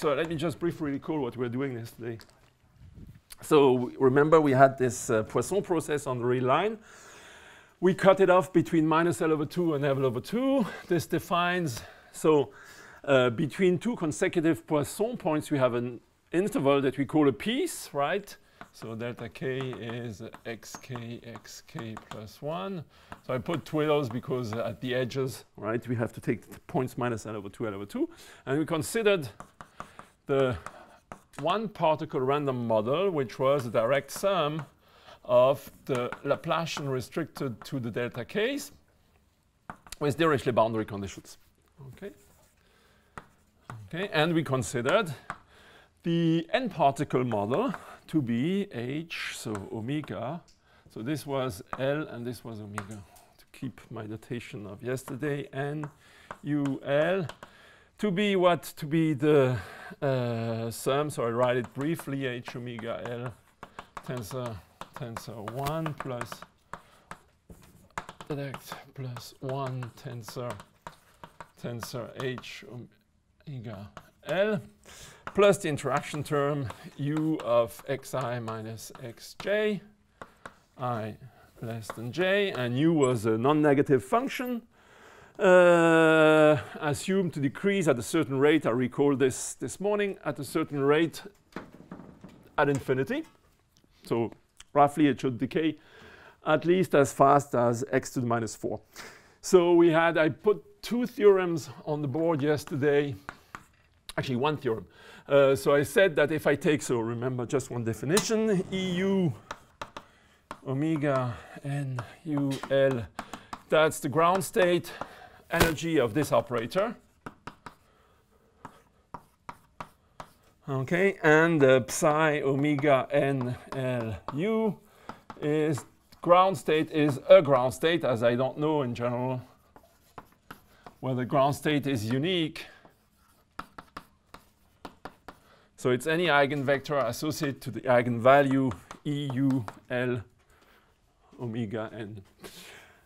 So let me just briefly recall what we were doing yesterday. So remember we had this uh, Poisson process on the real line. We cut it off between minus L over 2 and L over 2. This defines, so uh, between two consecutive Poisson points, we have an interval that we call a piece, right? So delta k is xk, xk plus 1. So I put twiddles because at the edges, right, we have to take points minus L over 2, L over 2. And we considered the one particle random model, which was a direct sum of the Laplacian restricted to the delta case with Dirichlet boundary conditions. Okay. Okay, and we considered the n particle model to be h, so omega. So this was L and this was omega. To keep my notation of yesterday, n u l to be what? To be the uh, sum. So I write it briefly: h omega l tensor uh, tensor uh, one plus direct plus one tensor uh, tensor h omega l plus the interaction term u of xi minus xj, i less than j, and u was a non-negative function uh, assumed to decrease at a certain rate. I recall this this morning at a certain rate at infinity. So roughly it should decay at least as fast as x to the minus 4. So we had, I put two theorems on the board yesterday, actually one theorem. Uh, so I said that if I take, so remember just one definition, EU omega n u l, that's the ground state energy of this operator. Okay, and uh, psi omega n l u is ground state is a ground state, as I don't know in general whether ground state is unique. So it's any eigenvector associated to the eigenvalue E, U, L, omega n.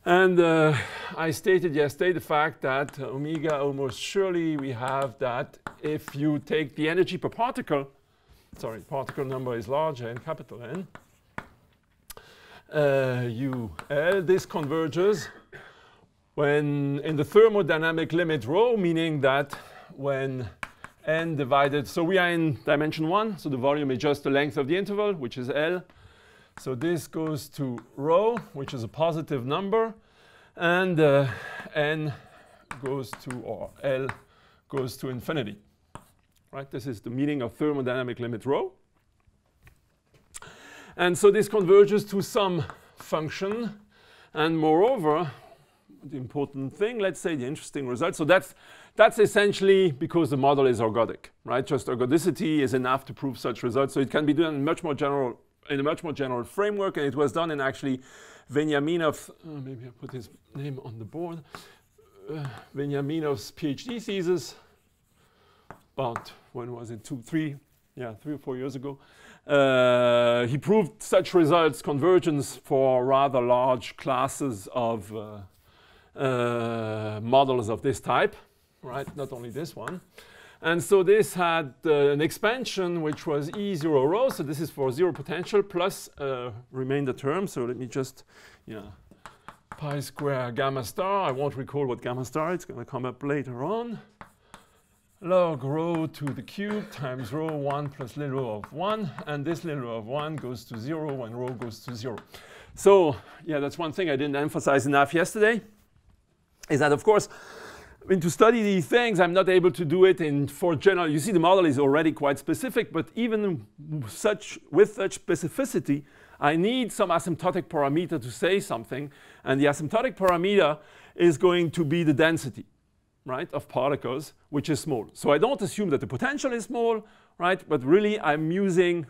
And uh, I stated yesterday the fact that uh, omega almost surely we have that if you take the energy per particle, sorry, particle number is larger n, capital N, uh, U, L, this converges when in the thermodynamic limit rho, meaning that when n divided, so we are in dimension one, so the volume is just the length of the interval, which is L. So this goes to rho, which is a positive number, and uh, n goes to, or L goes to infinity. Right, this is the meaning of thermodynamic limit rho. And so this converges to some function, and moreover, the important thing, let's say the interesting result. So that's that's essentially because the model is ergodic, right? Just ergodicity is enough to prove such results. So it can be done in much more general, in a much more general framework, and it was done in actually Veniaminov, uh, maybe I put his name on the board, uh, PhD thesis about, when was it, two, three, yeah, three or four years ago. Uh, he proved such results, convergence for rather large classes of uh, uh, models of this type right? Not only this one. And so this had uh, an expansion which was E zero rho. So this is for zero potential plus uh, remainder term. So let me just, yeah, pi square gamma star. I won't recall what gamma star. It's going to come up later on. Log rho to the cube times rho 1 plus little rho of 1. And this little rho of 1 goes to 0 when rho goes to 0. So yeah, that's one thing I didn't emphasize enough yesterday, is that, of course, I mean, to study these things, I'm not able to do it in for general. You see, the model is already quite specific, but even such with such specificity, I need some asymptotic parameter to say something, and the asymptotic parameter is going to be the density, right, of particles, which is small. So I don't assume that the potential is small, right, but really I'm using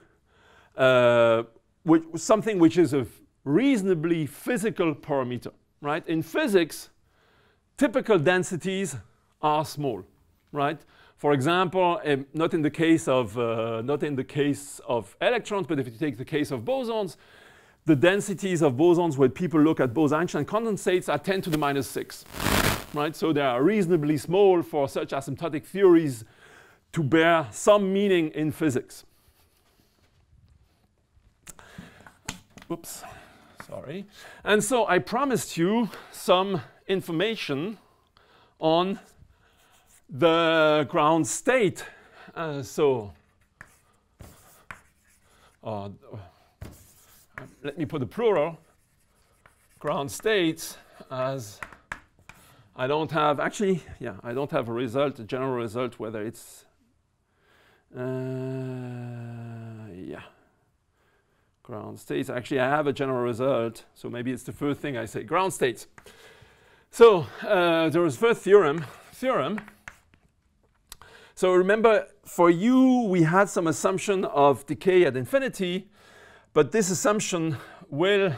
uh, which, something which is a reasonably physical parameter, right? In physics, typical densities are small, right? For example, um, not in the case of uh, not in the case of electrons, but if you take the case of bosons, the densities of bosons when people look at Bose-Einstein condensates are 10 to the minus 6, right? So they are reasonably small for such asymptotic theories to bear some meaning in physics. Oops, sorry. And so I promised you some information on the ground state. Uh, so uh, let me put the plural, ground states as I don't have, actually, yeah, I don't have a result, a general result, whether it's, uh, yeah, ground states. Actually, I have a general result, so maybe it's the first thing I say, ground states. So uh, was first theorem, theorem. So remember, for u, we had some assumption of decay at infinity, but this assumption will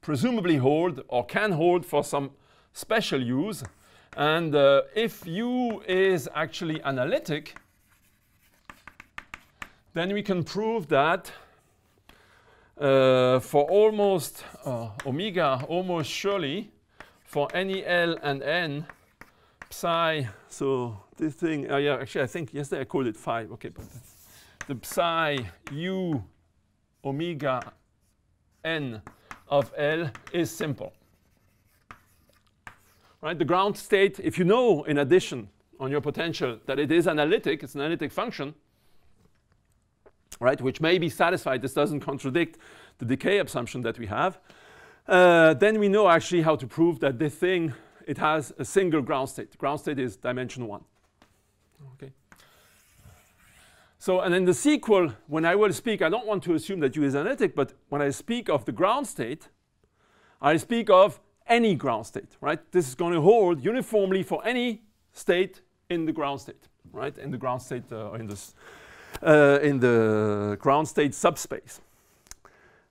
presumably hold or can hold for some special u's. And uh, if u is actually analytic, then we can prove that uh, for almost uh, omega, almost surely, for any L and N, psi, so this thing, uh, yeah, actually I think yesterday I called it phi, okay, but the psi u omega n of L is simple right? The ground state, if you know in addition on your potential that it is analytic, it's an analytic function, right, which may be satisfied, this doesn't contradict the decay assumption that we have, uh, then we know actually how to prove that this thing, it has a single ground state. Ground state is dimension one. Okay. So, and in the sequel, when I will speak, I don't want to assume that U is analytic, but when I speak of the ground state, I speak of any ground state, right? This is going to hold uniformly for any state in the ground state, right? In the ground state, uh, in, this, uh, in the ground state subspace.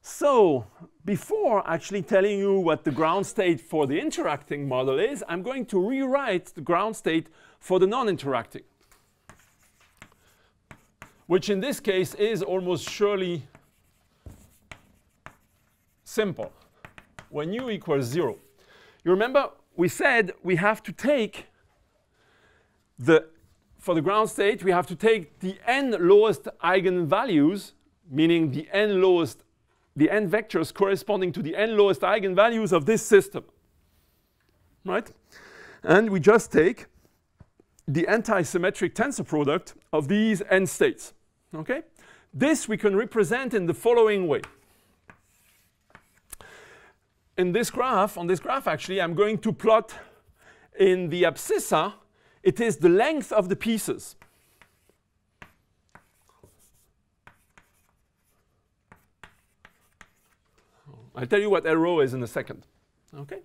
So before actually telling you what the ground state for the interacting model is, I'm going to rewrite the ground state for the non-interacting, which in this case is almost surely simple when u equals 0. You remember we said we have to take the, for the ground state, we have to take the n lowest eigenvalues, meaning the n lowest, the n vectors corresponding to the n lowest eigenvalues of this system, right? And we just take the anti-symmetric tensor product of these n states, okay? This we can represent in the following way in this graph, on this graph actually, I'm going to plot in the abscissa, it is the length of the pieces. I'll tell you what L is in a second. Okay,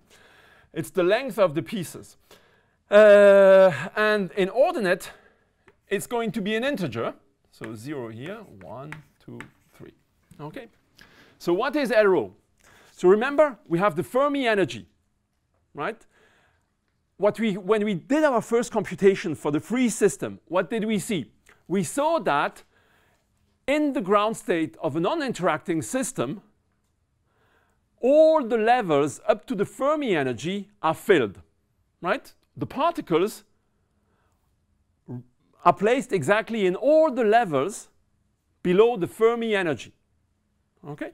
It's the length of the pieces. Uh, and in ordinate, it's going to be an integer. So 0 here, 1, 2, 3. Okay. So what is L? So remember, we have the Fermi energy, right? What we, when we did our first computation for the free system, what did we see? We saw that in the ground state of a non-interacting system, all the levels up to the Fermi energy are filled, right? The particles are placed exactly in all the levels below the Fermi energy, okay?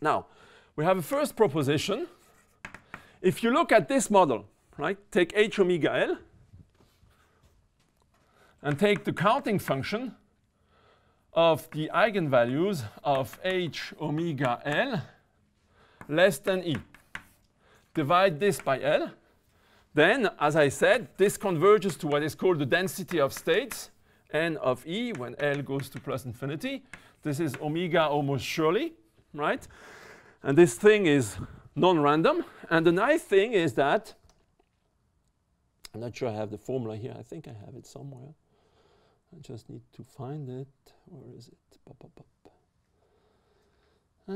Now, we have a first proposition. If you look at this model, right, take h omega L and take the counting function of the eigenvalues of h omega L less than E. Divide this by L. Then, as I said, this converges to what is called the density of states, n of E, when L goes to plus infinity. This is omega almost surely, right? And this thing is non-random. And the nice thing is that, I'm not sure I have the formula here. I think I have it somewhere. I just need to find it. Where is it? Uh,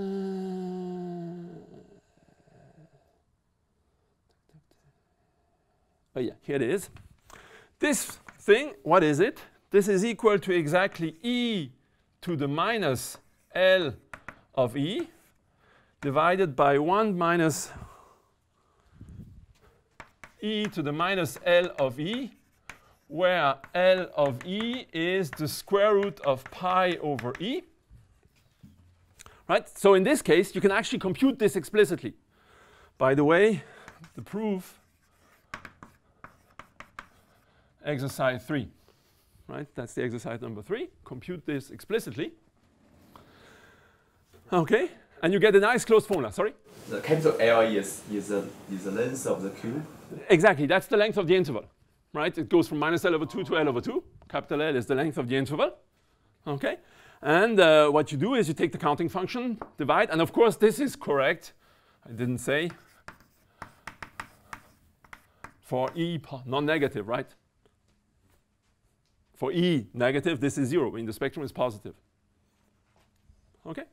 oh yeah, here it is. This thing, what is it? This is equal to exactly e to the minus L of e divided by 1 minus e to the minus L of e, where L of E is the square root of pi over E. Right? So in this case, you can actually compute this explicitly. By the way, the proof exercise 3. Right? That's the exercise number 3. Compute this explicitly. Okay? And you get a nice closed formula. Sorry? The capital L is, is, the, is the length of the cube? Exactly. That's the length of the interval. Right? It goes from minus L over 2 to L over 2. Capital L is the length of the interval. Okay? And uh, what you do is you take the counting function, divide, and of course this is correct. I didn't say for E non-negative, right? For E negative, this is zero. In the spectrum is positive. Okay?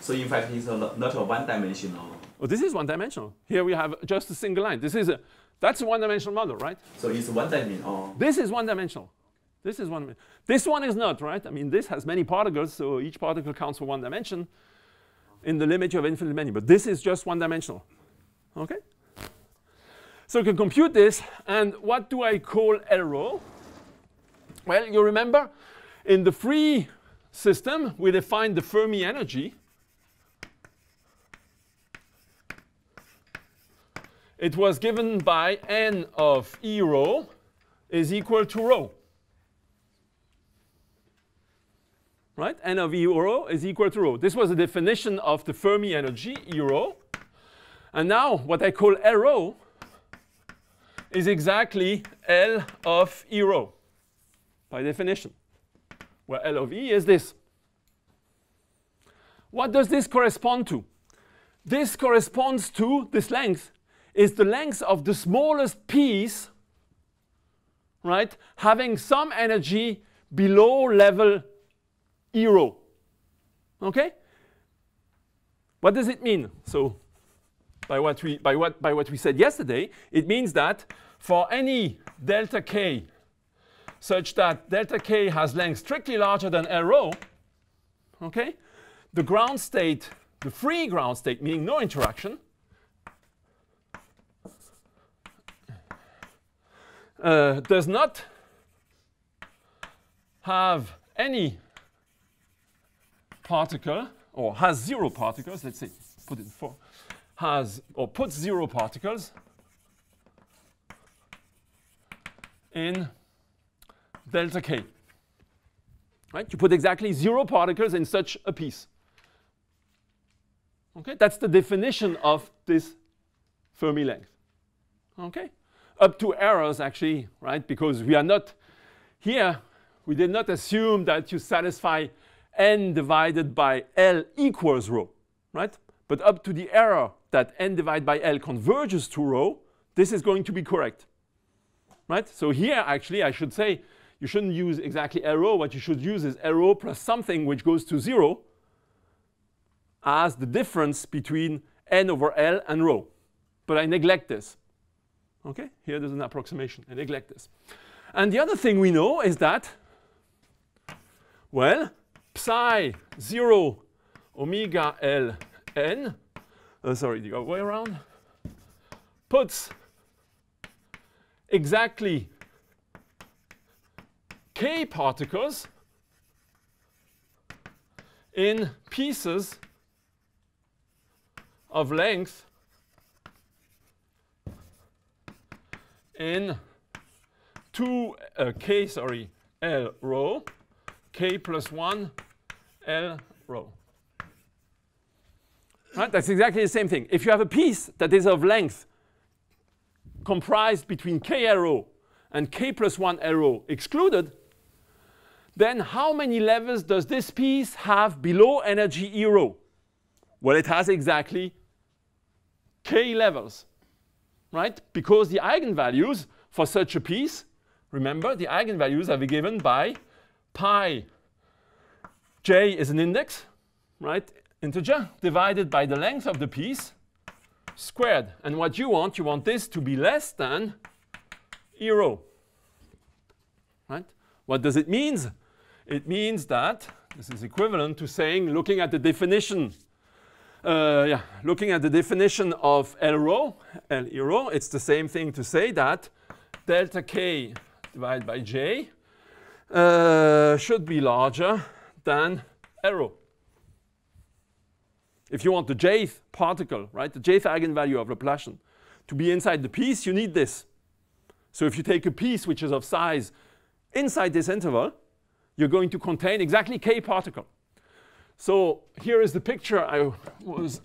So in fact, it's not, not a one-dimensional. Oh, this is one-dimensional. Here we have just a single line. This is a, that's a one-dimensional model, right? So it's one-dimensional. This is one-dimensional. This is one. This one is not, right? I mean, this has many particles, so each particle counts for one dimension in the limit of infinite many. But this is just one-dimensional. Okay? So you can compute this, and what do I call L rho? Well, you remember, in the free system, we defined the Fermi energy. It was given by n of E rho is equal to rho. Right? N of E rho is equal to rho. This was a definition of the Fermi energy, E rho. And now what I call L rho is exactly L of E rho by definition, where L of E is this. What does this correspond to? This corresponds to this length is the length of the smallest piece, right, having some energy below level E rho. Okay? What does it mean? So by what we by what by what we said yesterday, it means that for any delta k such that delta k has length strictly larger than L rho, okay, the ground state, the free ground state, meaning no interaction, uh, does not have any particle, or has zero particles, let's say, put it for, has, or puts zero particles in delta k. Right? You put exactly zero particles in such a piece. Okay, that's the definition of this Fermi length. Okay, up to errors actually, right? Because we are not here. We did not assume that you satisfy n divided by L equals rho, right? But up to the error that n divided by L converges to rho, this is going to be correct, right? So here, actually, I should say, you shouldn't use exactly rho. What you should use is rho plus something which goes to zero as the difference between n over L and rho. But I neglect this. Okay, here there's an approximation. I neglect this. And the other thing we know is that, well, psi 0 omega L n, uh, sorry, the other way around, puts exactly k particles in pieces of length in 2 uh, k sorry l rho k plus 1 L rho. Right? That's exactly the same thing. If you have a piece that is of length comprised between k rho and k plus 1 L rho excluded, then how many levels does this piece have below energy E rho? Well, it has exactly k levels, right? Because the eigenvalues for such a piece, remember, the eigenvalues are given by pi j is an index, right, integer, divided by the length of the piece squared. And what you want, you want this to be less than E rho. Right? What does it mean? It means that this is equivalent to saying, looking at the definition, uh, yeah, looking at the definition of L rho, L rho, it's the same thing to say that delta k divided by j uh, should be larger than L rho. If you want the jth particle, right, the jth eigenvalue of Laplacian, to be inside the piece, you need this. So if you take a piece which is of size inside this interval, you're going to contain exactly k particle. So here is the picture I was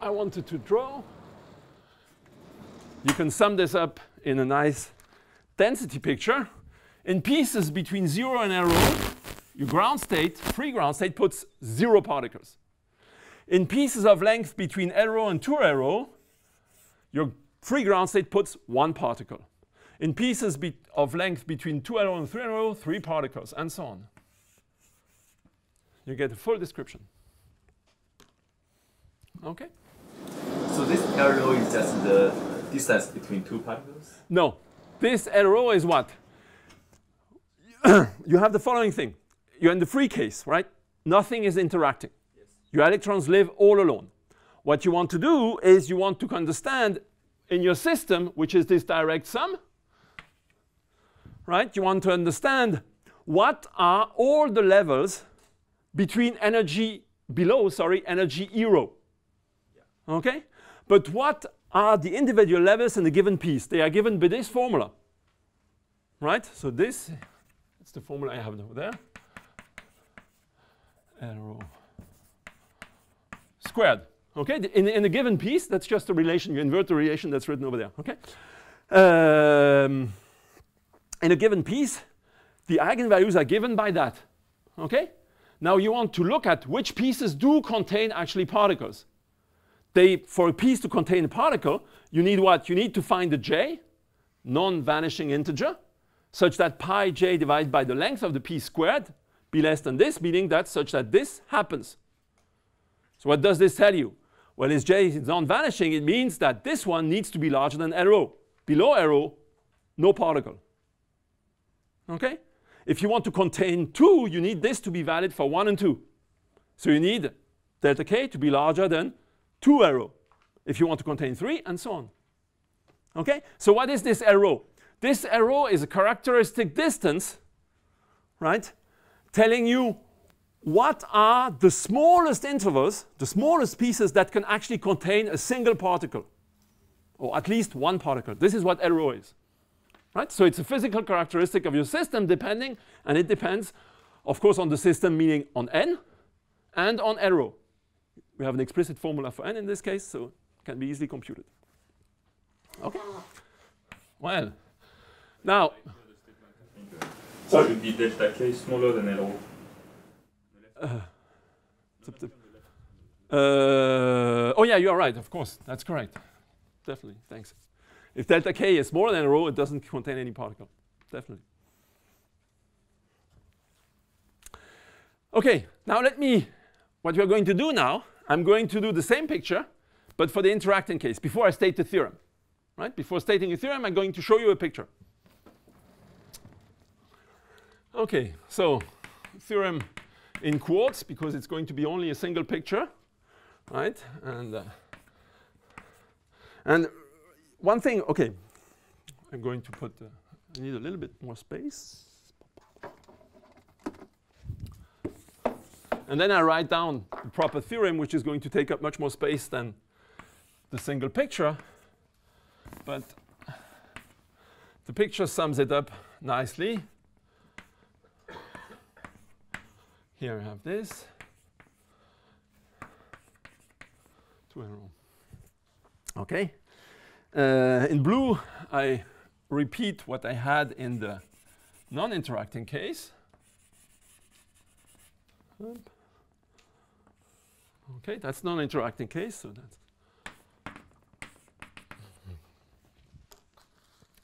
I wanted to draw. You can sum this up in a nice density picture. In pieces between 0 and L rho, your ground state, free ground state, puts zero particles. In pieces of length between L rho and 2 L rho, your free ground state puts one particle. In pieces of length between 2 L rho and 3 L rho, three particles, and so on. You get a full description. Okay? So this L rho is just the distance between two particles? No. This L rho is what? you have the following thing. You're in the free case, right? Nothing is interacting. Yes. Your electrons live all alone. What you want to do is you want to understand in your system, which is this direct sum, right? You want to understand what are all the levels between energy below, sorry, energy zero. Yeah. Okay? But what are the individual levels in a given piece? They are given by this formula. Right? So this, the formula I have over there. L rho squared. Okay? In, in a given piece, that's just a relation. You invert the relation that's written over there. Okay? Um, in a given piece, the eigenvalues are given by that. Okay? Now you want to look at which pieces do contain actually particles. They, for a piece to contain a particle, you need what? You need to find a j, non-vanishing integer, such that pi j divided by the length of the p squared be less than this, meaning that such that this happens. So what does this tell you? Well, if j is non-vanishing, it means that this one needs to be larger than L rho. Below L rho, no particle. Okay? If you want to contain 2, you need this to be valid for 1 and 2. So you need delta k to be larger than 2 L rho if you want to contain 3, and so on. Okay? So what is this L rho? This L rho is a characteristic distance, right, telling you what are the smallest intervals, the smallest pieces that can actually contain a single particle, or at least one particle. This is what L rho is. Right? So it's a physical characteristic of your system depending, and it depends, of course, on the system, meaning on n, and on arrow. We have an explicit formula for n in this case, so it can be easily computed. Okay? Well, now. So it would be delta k smaller than L uh, uh, oh yeah, you are right, of course. That's correct. Definitely, thanks. If delta k is smaller than rho, it doesn't contain any particle. Definitely. Okay, now let me, what we're going to do now I'm going to do the same picture, but for the interacting case, before I state the theorem. Right? Before stating a theorem, I'm going to show you a picture. Okay, so theorem in quartz, because it's going to be only a single picture. Right? And, uh, and one thing, okay, I'm going to put, uh, I need a little bit more space. And then I write down the proper theorem, which is going to take up much more space than the single picture. But the picture sums it up nicely. Here I have this. Okay. Uh, in blue, I repeat what I had in the non-interacting case. Okay, that's non-interacting case, so that's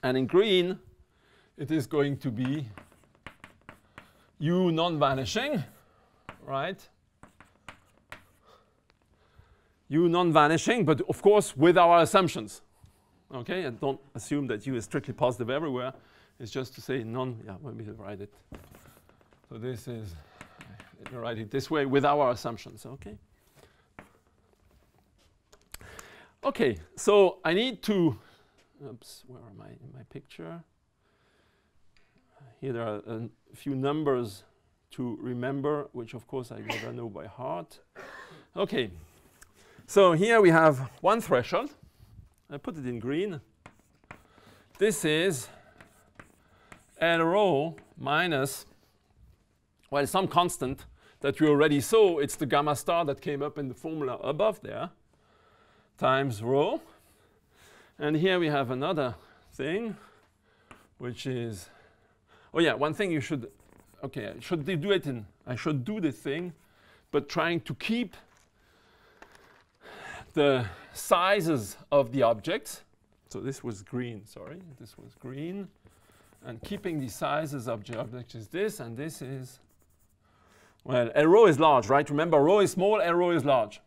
and in green it is going to be u non-vanishing, right? u non-vanishing, but of course with our assumptions. Okay, and don't assume that u is strictly positive everywhere. It's just to say non, yeah, let me write it. So this is, let me write it this way with our assumptions, okay? Okay, so I need to, oops, where am I in my picture? Here there are a few numbers to remember, which of course I never know by heart. Okay, so here we have one threshold. I put it in green. This is L rho minus, well, some constant that we already saw. It's the gamma star that came up in the formula above there, times rho. And here we have another thing, which is, oh yeah, one thing you should, okay, I should do it in, I should do this thing, but trying to keep the sizes of the objects. So this was green, sorry, this was green. And keeping the sizes of the object is this, and this is, well, L rho is large, right? Remember, rho is small, L rho is large.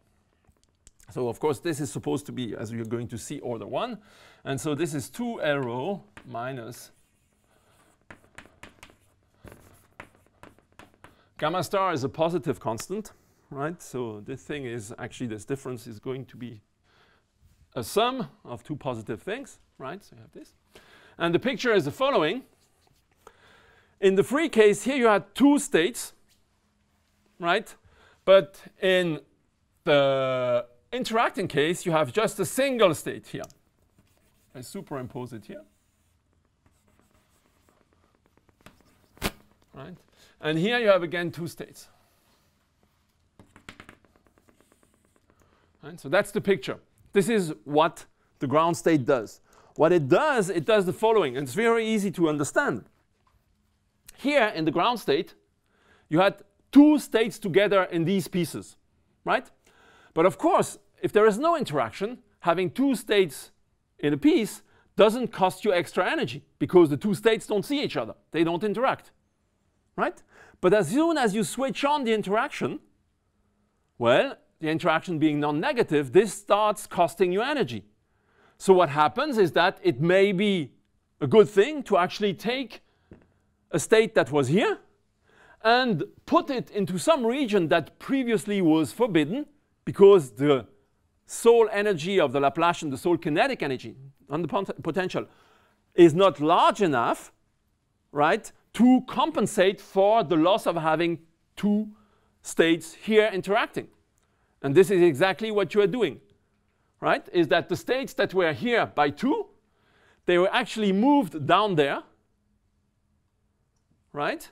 So of course, this is supposed to be, as you're going to see, order 1. And so this is 2 L rho minus gamma star is a positive constant, right? So this thing is actually, this difference is going to be a sum of two positive things, right? So you have this. And the picture is the following. In the free case, here you had two states, right? But in the interacting case, you have just a single state here. I superimpose it here. Right? And here you have again two states. Right? So that's the picture. This is what the ground state does. What it does, it does the following, and it's very easy to understand. Here in the ground state, you had two states together in these pieces, right? But of course, if there is no interaction, having two states in a piece doesn't cost you extra energy because the two states don't see each other. They don't interact, right? But as soon as you switch on the interaction, well, the interaction being non-negative, this starts costing you energy. So what happens is that it may be a good thing to actually take a state that was here and put it into some region that previously was forbidden because the sole energy of the Laplacian, the sole kinetic energy on the potential is not large enough, right, to compensate for the loss of having two states here interacting. And this is exactly what you are doing right, is that the states that were here by 2, they were actually moved down there, right?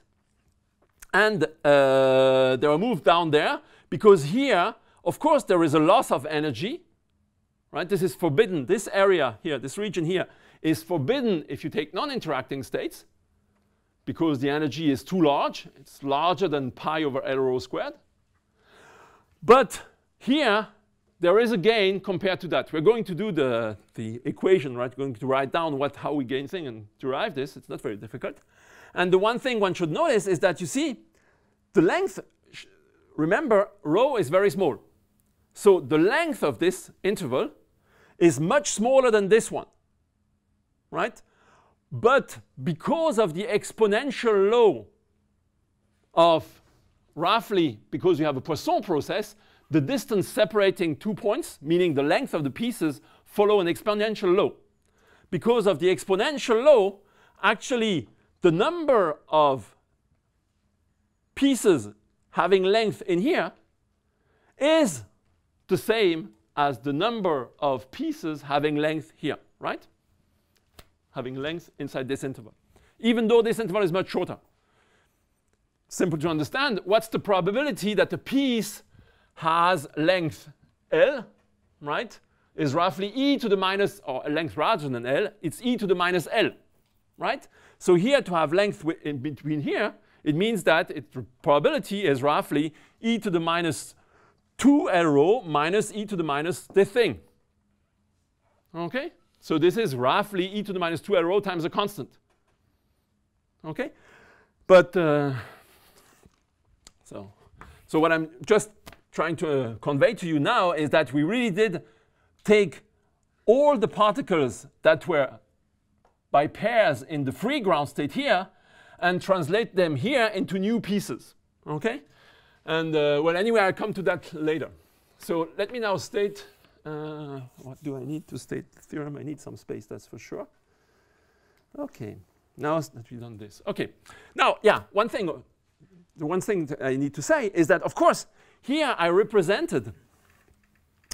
And uh, they were moved down there because here, of course, there is a loss of energy, right? This is forbidden. This area here, this region here, is forbidden if you take non-interacting states because the energy is too large. It's larger than pi over L rho squared. But here, there is a gain compared to that. We're going to do the, the equation, right? We're going to write down what, how we gain thing and derive this. It's not very difficult. And the one thing one should notice is that you see the length, remember, rho is very small. So the length of this interval is much smaller than this one, right? But because of the exponential law of roughly, because you have a Poisson process, the distance separating two points, meaning the length of the pieces, follow an exponential law. Because of the exponential law, actually the number of pieces having length in here is the same as the number of pieces having length here, right? Having length inside this interval. Even though this interval is much shorter. Simple to understand, what's the probability that a piece has length L, right, is roughly e to the minus, or a length larger than L, it's e to the minus L, right? So here to have length in between here, it means that it, the probability is roughly e to the minus 2 L rho minus e to the minus this thing. Okay? So this is roughly e to the minus 2 L rho times a constant. Okay? But, uh, so, so what I'm just trying to uh, convey to you now is that we really did take all the particles that were by pairs in the free ground state here and translate them here into new pieces. Okay? And uh, well, anyway, I'll come to that later. So let me now state, uh, what do I need to state the theorem? I need some space, that's for sure. Okay, now that we've done this. Okay. Now, yeah, one thing, the one thing I need to say is that, of course, here I represented,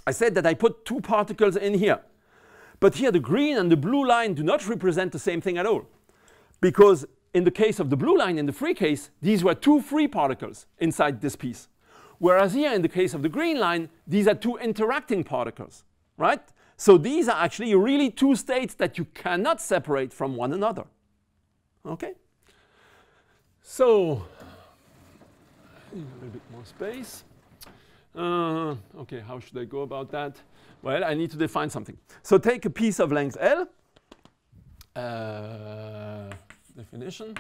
I said that I put two particles in here. But here the green and the blue line do not represent the same thing at all. Because in the case of the blue line, in the free case, these were two free particles inside this piece. Whereas here, in the case of the green line, these are two interacting particles, right? So these are actually really two states that you cannot separate from one another. Okay? So, a little bit more space. Uh, okay, how should I go about that? Well, I need to define something. So take a piece of length L. Uh, definition.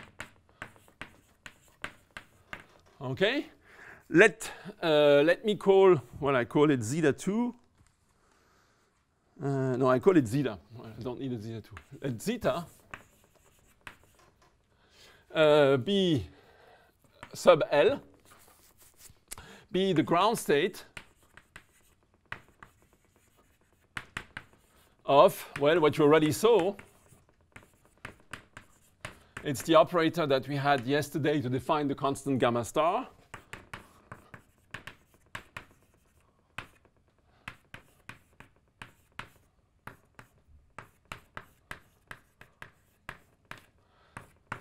Okay. Let, uh, let me call, well, I call it zeta 2. Uh, no, I call it zeta. I don't need a zeta 2. Let zeta uh, be sub L, be the ground state of, well, what you already saw, it's the operator that we had yesterday to define the constant gamma star.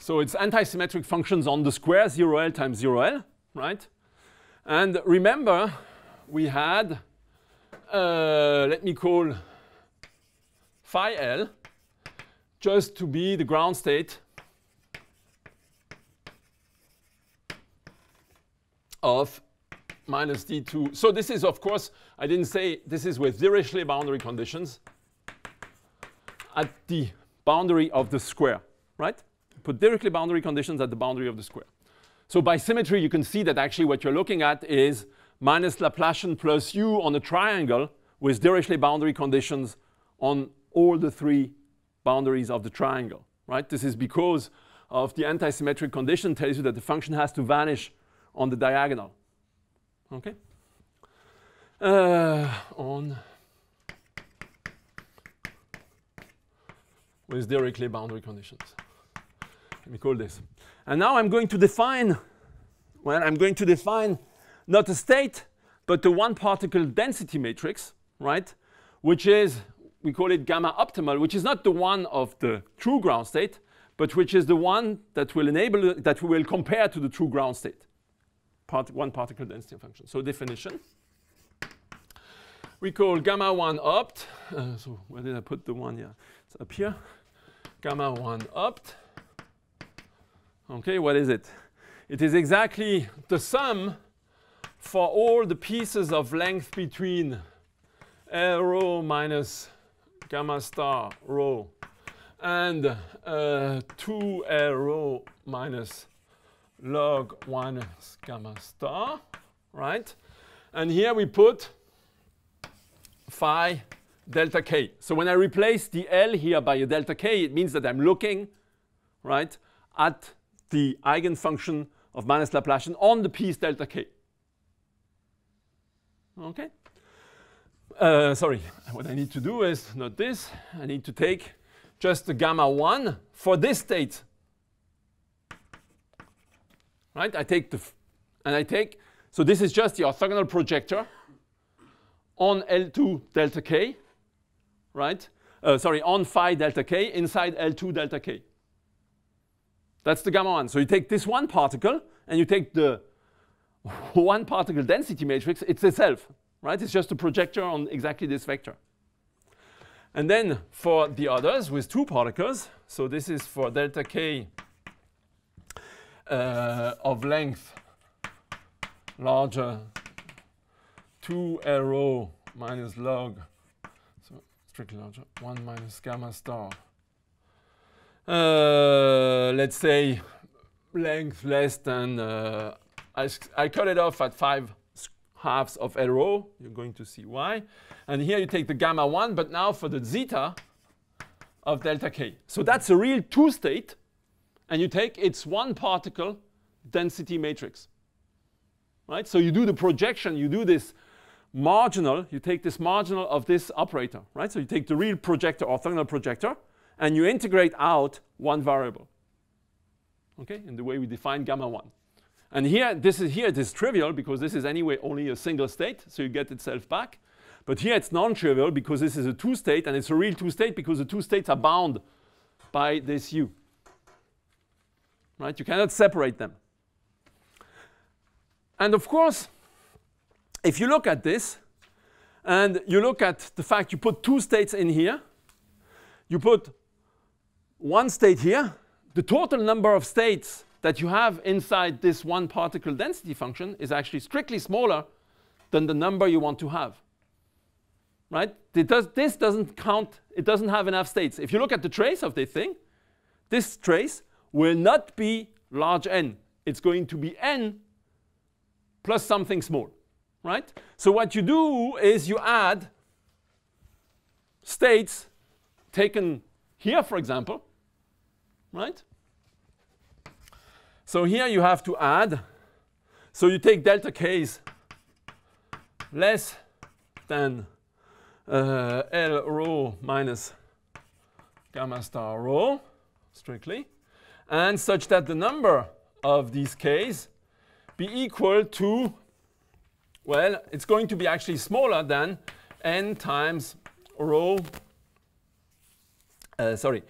So it's anti-symmetric functions on the square, 0L times 0L, right? And remember, we had, uh, let me call phi L just to be the ground state of minus D2. So this is, of course, I didn't say this is with Dirichlet boundary conditions at the boundary of the square, right? Put Dirichlet boundary conditions at the boundary of the square. So by symmetry, you can see that actually what you're looking at is minus Laplacian plus u on a triangle with Dirichlet boundary conditions on all the three boundaries of the triangle, right? This is because of the anti-symmetric condition tells you that the function has to vanish on the diagonal, okay? Uh, on with Dirichlet boundary conditions. Let me call this. And now I'm going to define, well, I'm going to define not a state, but the one particle density matrix, right? Which is, we call it gamma optimal, which is not the one of the true ground state, but which is the one that will enable, that we will compare to the true ground state. Part, one particle density function. So definition. We call gamma 1 opt. Uh, so where did I put the one? Yeah, it's up here. Gamma 1 opt Okay, what is it? It is exactly the sum for all the pieces of length between L rho minus gamma star rho and uh, 2 L rho minus log 1 gamma star, right? And here we put phi delta k. So when I replace the L here by a delta k, it means that I'm looking, right, at the eigenfunction of minus Laplacian on the piece delta k. Okay? Uh, sorry, what I need to do is not this. I need to take just the gamma 1 for this state. Right? I take the, and I take, so this is just the orthogonal projector on L2 delta k, right? Uh, sorry, on phi delta k inside L2 delta k. That's the gamma 1. So you take this one particle and you take the one particle density matrix, it's itself, right? It's just a projector on exactly this vector. And then for the others with two particles, so this is for delta k uh, of length larger 2 L rho minus log, so strictly larger, 1 minus gamma star uh, let's say length less than, uh, I, I cut it off at 5 halves of L rho. You're going to see why. And here you take the gamma 1, but now for the zeta of delta k. So that's a real two-state. And you take its one particle density matrix. Right? So you do the projection, you do this marginal, you take this marginal of this operator. Right? So you take the real projector, orthogonal projector, and you integrate out one variable. okay, in the way we define gamma 1. And here, this is here, it is trivial because this is anyway only a single state, so you get itself back. But here it's non-trivial because this is a two-state, and it's a real two-state because the two states are bound by this u. Right? You cannot separate them. And of course, if you look at this, and you look at the fact you put two states in here, you put one state here, the total number of states that you have inside this one particle density function is actually strictly smaller than the number you want to have. Right? Does, this doesn't count, it doesn't have enough states. If you look at the trace of this thing, this trace will not be large n. It's going to be n plus something small. Right? So what you do is you add states taken here, for example, right? So here you have to add, so you take delta k's less than uh, L rho minus gamma star rho, strictly, and such that the number of these k's be equal to, well, it's going to be actually smaller than n times rho, uh, sorry,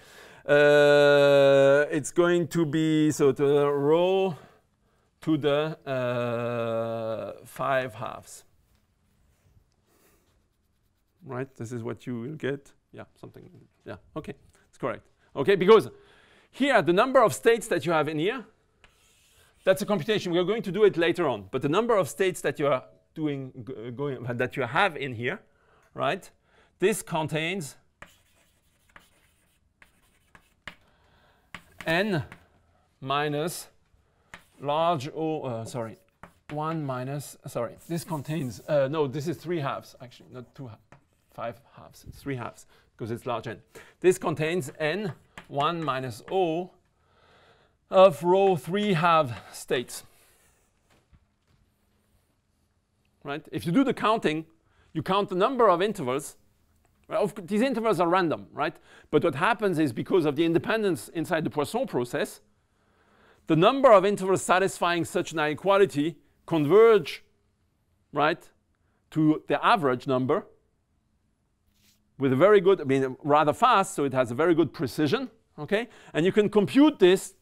uh, it's going to be, so the rho to the uh, 5 halves right? This is what you will get. Yeah, something. Yeah, okay, it's correct. Okay, because here, the number of states that you have in here, that's a computation. We're going to do it later on. But the number of states that you are doing, going, that you have in here, right? This contains n minus large O, uh, sorry, 1 minus, sorry, this contains, uh, no, this is 3 halves, actually, not 2 halves five halves, it's three halves, because it's large n. This contains n 1 minus O of rho 3 half states. Right? If you do the counting, you count the number of intervals. These intervals are random, right? But what happens is because of the independence inside the Poisson process, the number of intervals satisfying such an inequality converge, right, to the average number with a very good, I mean, rather fast, so it has a very good precision, okay? And you can compute this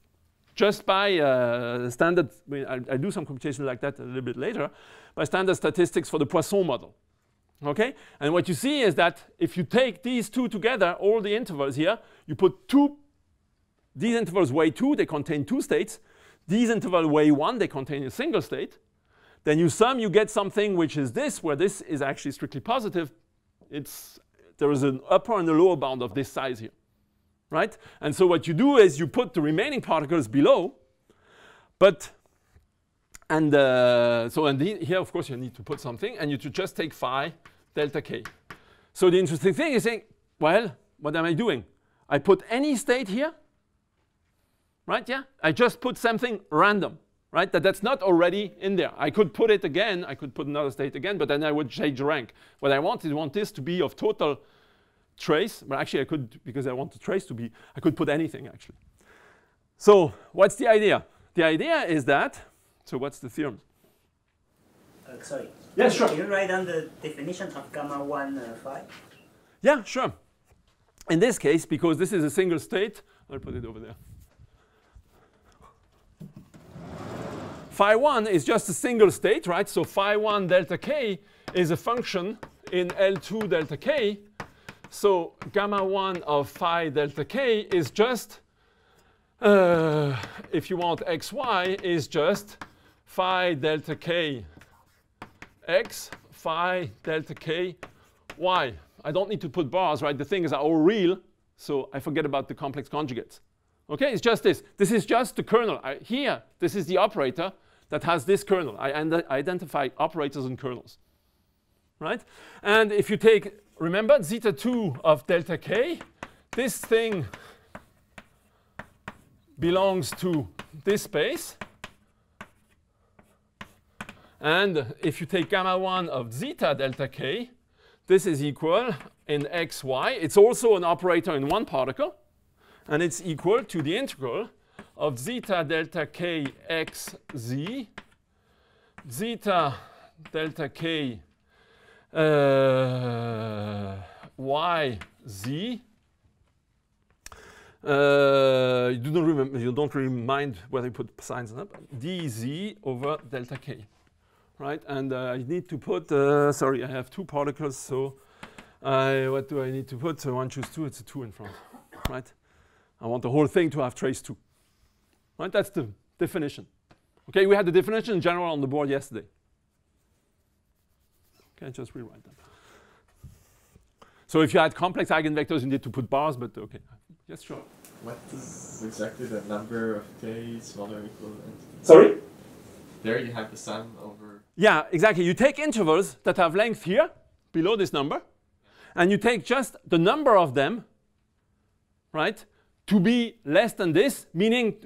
just by uh, standard, I mean, I'll, I'll, do some computation like that a little bit later, by standard statistics for the Poisson model, okay? And what you see is that if you take these two together, all the intervals here, you put two, these intervals weigh two, they contain two states. These intervals weigh one, they contain a single state. Then you sum, you get something which is this, where this is actually strictly positive. It's there is an upper and a lower bound of this size here, right? And so what you do is you put the remaining particles below, but, and uh, so and here, of course, you need to put something, and you to just take phi delta k. So the interesting thing is saying, well, what am I doing? I put any state here, right? Yeah, I just put something random right? That that's not already in there. I could put it again, I could put another state again, but then I would change rank. What I want is want this to be of total trace, but actually I could, because I want the trace to be, I could put anything actually. So what's the idea? The idea is that, so what's the theorem? Uh, sorry. Yeah, sure. Can you write down the definition of gamma 1 uh, phi? Yeah, sure. In this case, because this is a single state, I'll put it over there. Phi 1 is just a single state, right? So phi 1 delta k is a function in L2 delta k. So gamma 1 of phi delta k is just, uh, if you want xy, is just phi delta k x, phi delta k y. I don't need to put bars, right? The things are all real, so I forget about the complex conjugates. Okay, it's just this. This is just the kernel. I, here, this is the operator that has this kernel. I identify operators and kernels, right? And if you take, remember, zeta 2 of delta k, this thing belongs to this space. And if you take gamma 1 of zeta delta k, this is equal in x, y. It's also an operator in one particle. And it's equal to the integral of zeta delta k x z, zeta delta k uh, y z. Uh, you don't remember. You don't really mind whether you put signs or not. dz over delta k, right? And uh, I need to put. Uh, sorry, I have two particles, so I, what do I need to put? So one choose two. It's a two in front, right? I want the whole thing to have trace two, right? That's the definition. Okay, we had the definition in general on the board yesterday. Okay, just rewrite them. So if you had complex eigenvectors, you need to put bars, but okay. Yes, sure. What is exactly the number of k smaller or equal entities? Sorry? There you have the sum over. Yeah, exactly. You take intervals that have length here, below this number, and you take just the number of them, right, to be less than this, meaning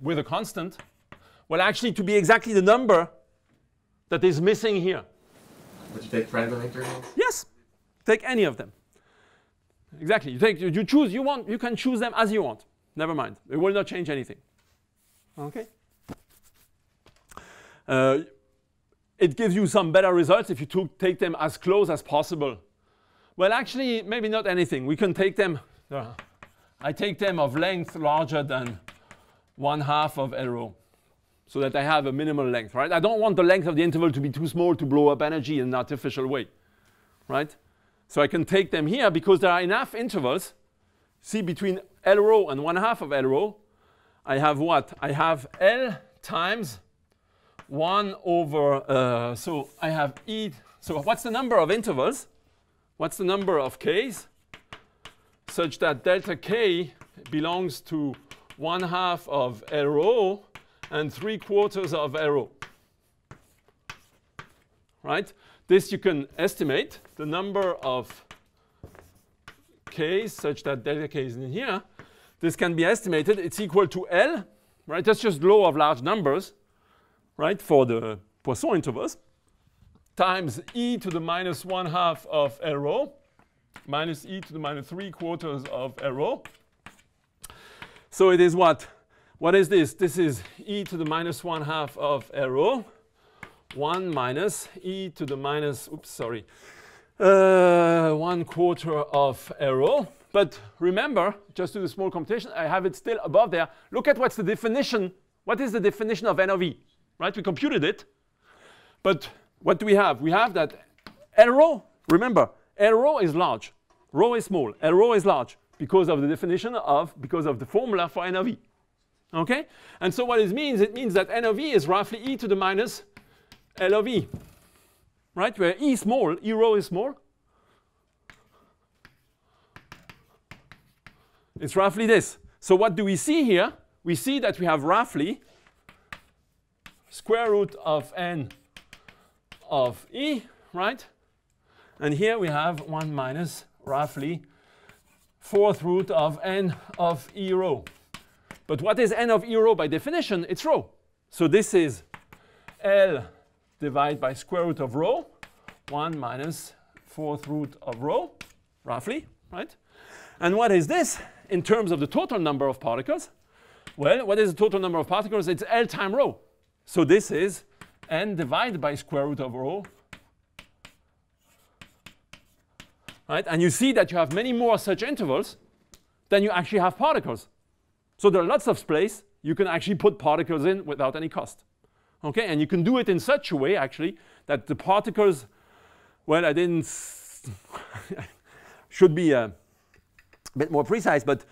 with a constant, well, actually to be exactly the number that is missing here. Would you take random intervals? Yes, take any of them. Exactly. You take you choose you want you can choose them as you want. Never mind. It will not change anything. Okay. Uh, it gives you some better results if you took, take them as close as possible. Well, actually, maybe not anything. We can take them. Uh, I take them of length larger than one half of L rho so that I have a minimal length, right? I don't want the length of the interval to be too small to blow up energy in an artificial way, right? So I can take them here because there are enough intervals. See, between L rho and one half of L rho, I have what? I have L times 1 over, uh, so I have E. So what's the number of intervals? What's the number of k's? Such that delta k belongs to 1 half of L rho and 3 quarters of L rho. Right? This you can estimate the number of k's such that delta k is in here. This can be estimated. It's equal to L, right? That's just law of large numbers, right, for the Poisson intervals, times e to the minus 1 half of L rho minus e to the minus 3 quarters of L rho. So it is what? What is this? This is e to the minus 1 half of L rho 1 minus e to the minus, oops, sorry, uh, 1 quarter of L rho. But remember, just do the small computation, I have it still above there. Look at what's the definition. What is the definition of N of E? Right, we computed it. But what do we have? We have that L rho, remember, L rho is large, rho is small, L rho is large because of the definition of, because of the formula for N of E. Okay? And so what it means, it means that N of E is roughly e to the minus L of E. Right? Where E small, E rho is small. It's roughly this. So what do we see here? We see that we have roughly square root of n of E, right? And here we have 1 minus roughly fourth root of n of E rho. But what is n of E rho by definition? It's rho. So this is L divided by square root of rho, 1 minus fourth root of rho, roughly, right? And what is this in terms of the total number of particles? Well, what is the total number of particles? It's L time rho. So this is n divided by square root of rho. Right? And you see that you have many more such intervals than you actually have particles. So there are lots of space you can actually put particles in without any cost. Okay, and you can do it in such a way actually that the particles, well, I didn't, should be uh, a bit more precise, but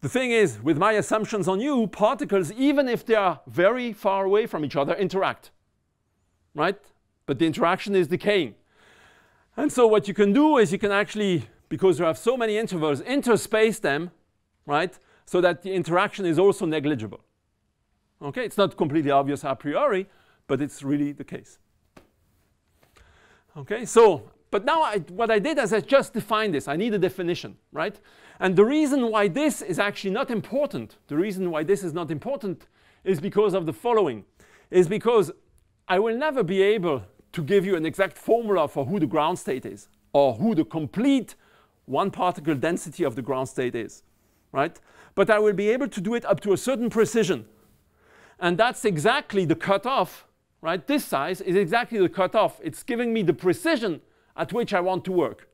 the thing is, with my assumptions on u, particles, even if they are very far away from each other, interact, right? But the interaction is decaying. And so what you can do is you can actually, because you have so many intervals, interspace them, right? So that the interaction is also negligible. Okay, it's not completely obvious a priori, but it's really the case. Okay, so, but now I, what I did is I just defined this. I need a definition, right? And the reason why this is actually not important, the reason why this is not important is because of the following, is because I will never be able to give you an exact formula for who the ground state is, or who the complete one particle density of the ground state is, right? but I will be able to do it up to a certain precision. And that's exactly the cutoff, right? This size is exactly the cutoff. It's giving me the precision at which I want to work.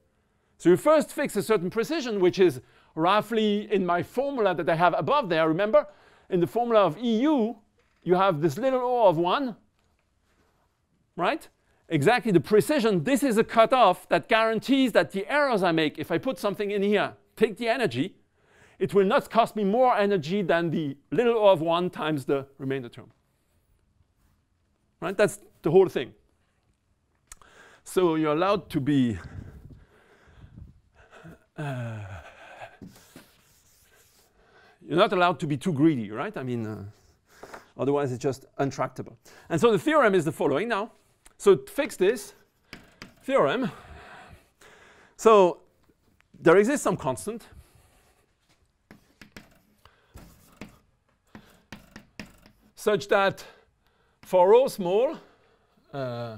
So you first fix a certain precision, which is roughly in my formula that I have above there. Remember, in the formula of EU, you have this little o of 1, right? Exactly the precision. This is a cutoff that guarantees that the errors I make, if I put something in here, take the energy, it will not cost me more energy than the little o of 1 times the remainder term. Right? That's the whole thing. So you're allowed to be uh, you're not allowed to be too greedy, right? I mean, uh, otherwise it's just untractable. And so the theorem is the following now. So to fix this theorem, so there exists some constant. such that for rho small, uh,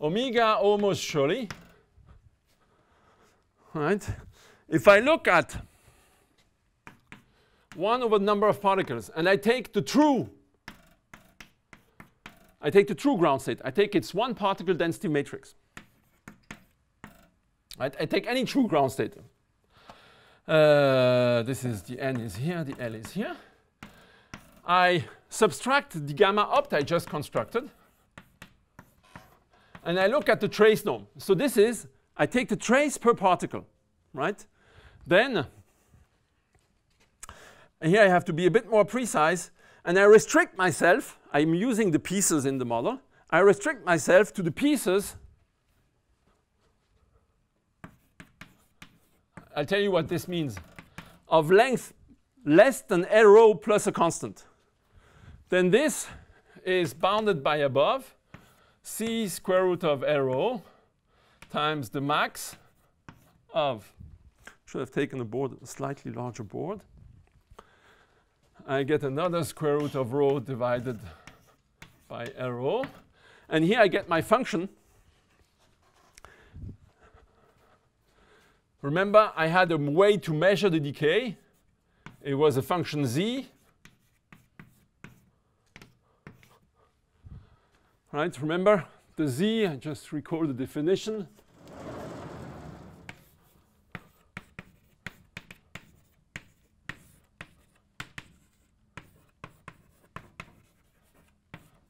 omega almost surely, right? If I look at 1 over the number of particles, and I take the true, I take the true ground state. I take its one particle density matrix. Right? I take any true ground state. Uh, this is the n is here, the L is here. I subtract the gamma opt I just constructed. And I look at the trace norm. So this is, I take the trace per particle, right? Then, here I have to be a bit more precise, and I restrict myself, I'm using the pieces in the model, I restrict myself to the pieces I'll tell you what this means. Of length less than rho plus a constant. Then this is bounded by above c square root of rho times the max of, should have taken a board, a slightly larger board. I get another square root of rho divided by rho. And here I get my function Remember, I had a way to measure the decay. It was a function z. Right, remember the z, I just recall the definition.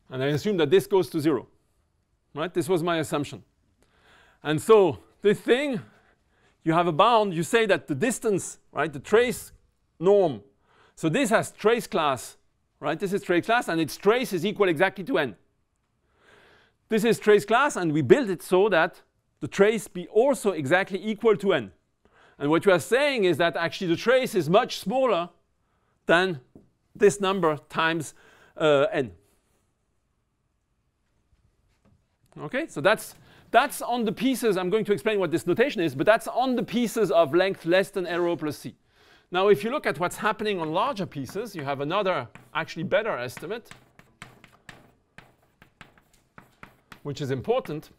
And I assume that this goes to zero. Right? This was my assumption. And so this thing you have a bound, you say that the distance, right, the trace norm, so this has trace class, right? This is trace class, and its trace is equal exactly to n. This is trace class, and we build it so that the trace be also exactly equal to n. And what we are saying is that actually the trace is much smaller than this number times uh, n. Okay, so that's that's on the pieces, I'm going to explain what this notation is, but that's on the pieces of length less than rho plus c. Now, if you look at what's happening on larger pieces, you have another, actually better estimate, which is important.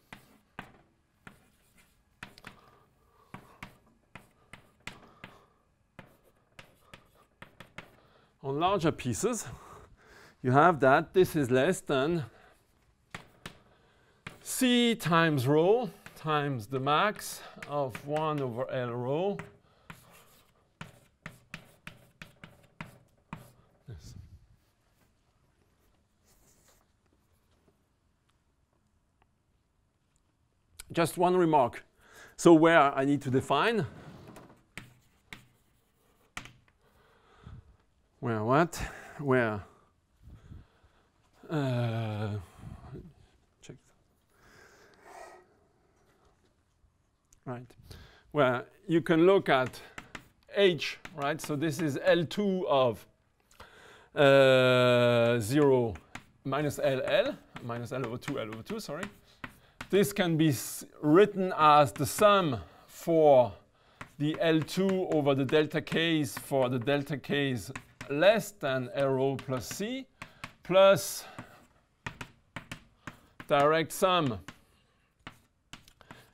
On larger pieces, you have that this is less than C times rho times the max of 1 over L rho. Just one remark. So where I need to define where what? Where? Uh, right? Well, you can look at H, right? So this is L2 of uh, 0 minus LL, minus L over 2, L over 2, sorry. This can be written as the sum for the L2 over the delta K's for the delta K's less than rho plus C plus direct sum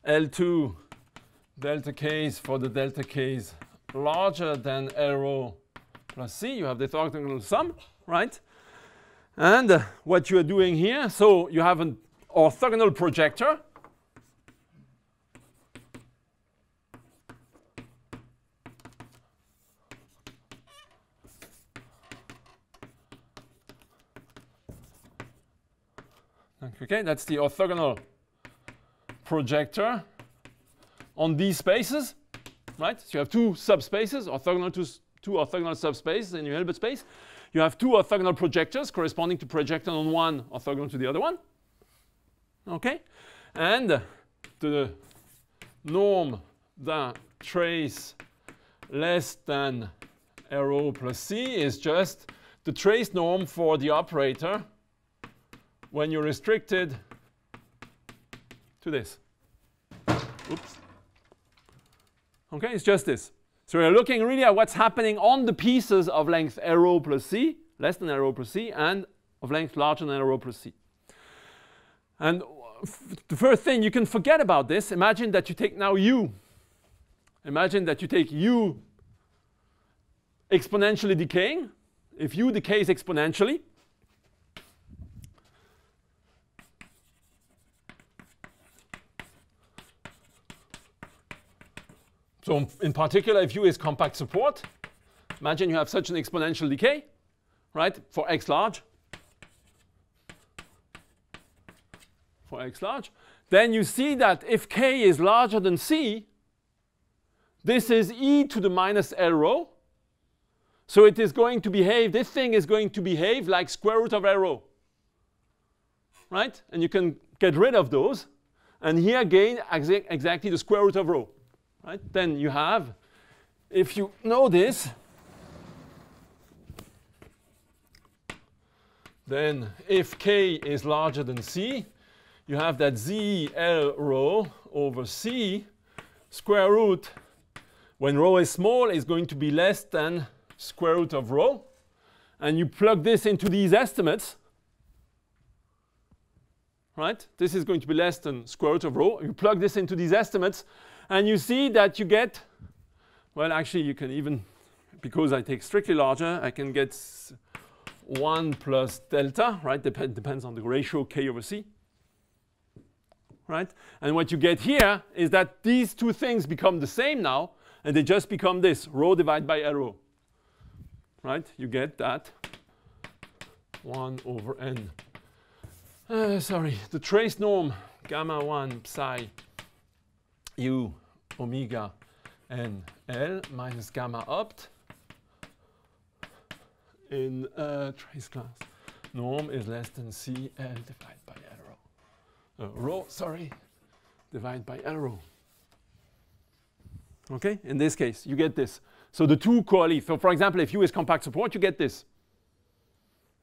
L2 delta k's for the delta k's larger than rho plus C. You have the orthogonal sum, right? And uh, what you are doing here, so you have an orthogonal projector. Okay, that's the orthogonal projector on these spaces, right? So you have two subspaces, orthogonal to two orthogonal subspaces in your Hilbert space. You have two orthogonal projectors corresponding to projection on one orthogonal to the other one. Okay? And the norm that trace less than rho plus c is just the trace norm for the operator when you're restricted to this. Oops. Okay, it's just this. So we're looking really at what's happening on the pieces of length rho plus c, less than rho plus c, and of length larger than rho plus c. And the first thing, you can forget about this. Imagine that you take now u. Imagine that you take u exponentially decaying. If u decays exponentially, So in particular, if U is compact support, imagine you have such an exponential decay, right, for x large. For x large. Then you see that if k is larger than c, this is e to the minus L rho. So it is going to behave, this thing is going to behave like square root of L rho. Right? And you can get rid of those. And here again, exa exactly the square root of rho. Right? Then you have, if you know this, then if k is larger than c, you have that z L rho over c square root, when rho is small, is going to be less than square root of rho. And you plug this into these estimates, right? This is going to be less than square root of rho. You plug this into these estimates, and you see that you get, well, actually, you can even, because I take strictly larger, I can get 1 plus delta, right? Dep depends on the ratio k over c. Right? And what you get here is that these two things become the same now, and they just become this, rho divided by rho. Right? You get that 1 over n. Uh, sorry, the trace norm, gamma 1 psi u omega n L minus gamma opt in uh, trace class. Norm is less than C L divided by L. Uh, rho, sorry, divided by rho. Okay, in this case, you get this. So the two coalesce. So for example, if U is compact support, you get this.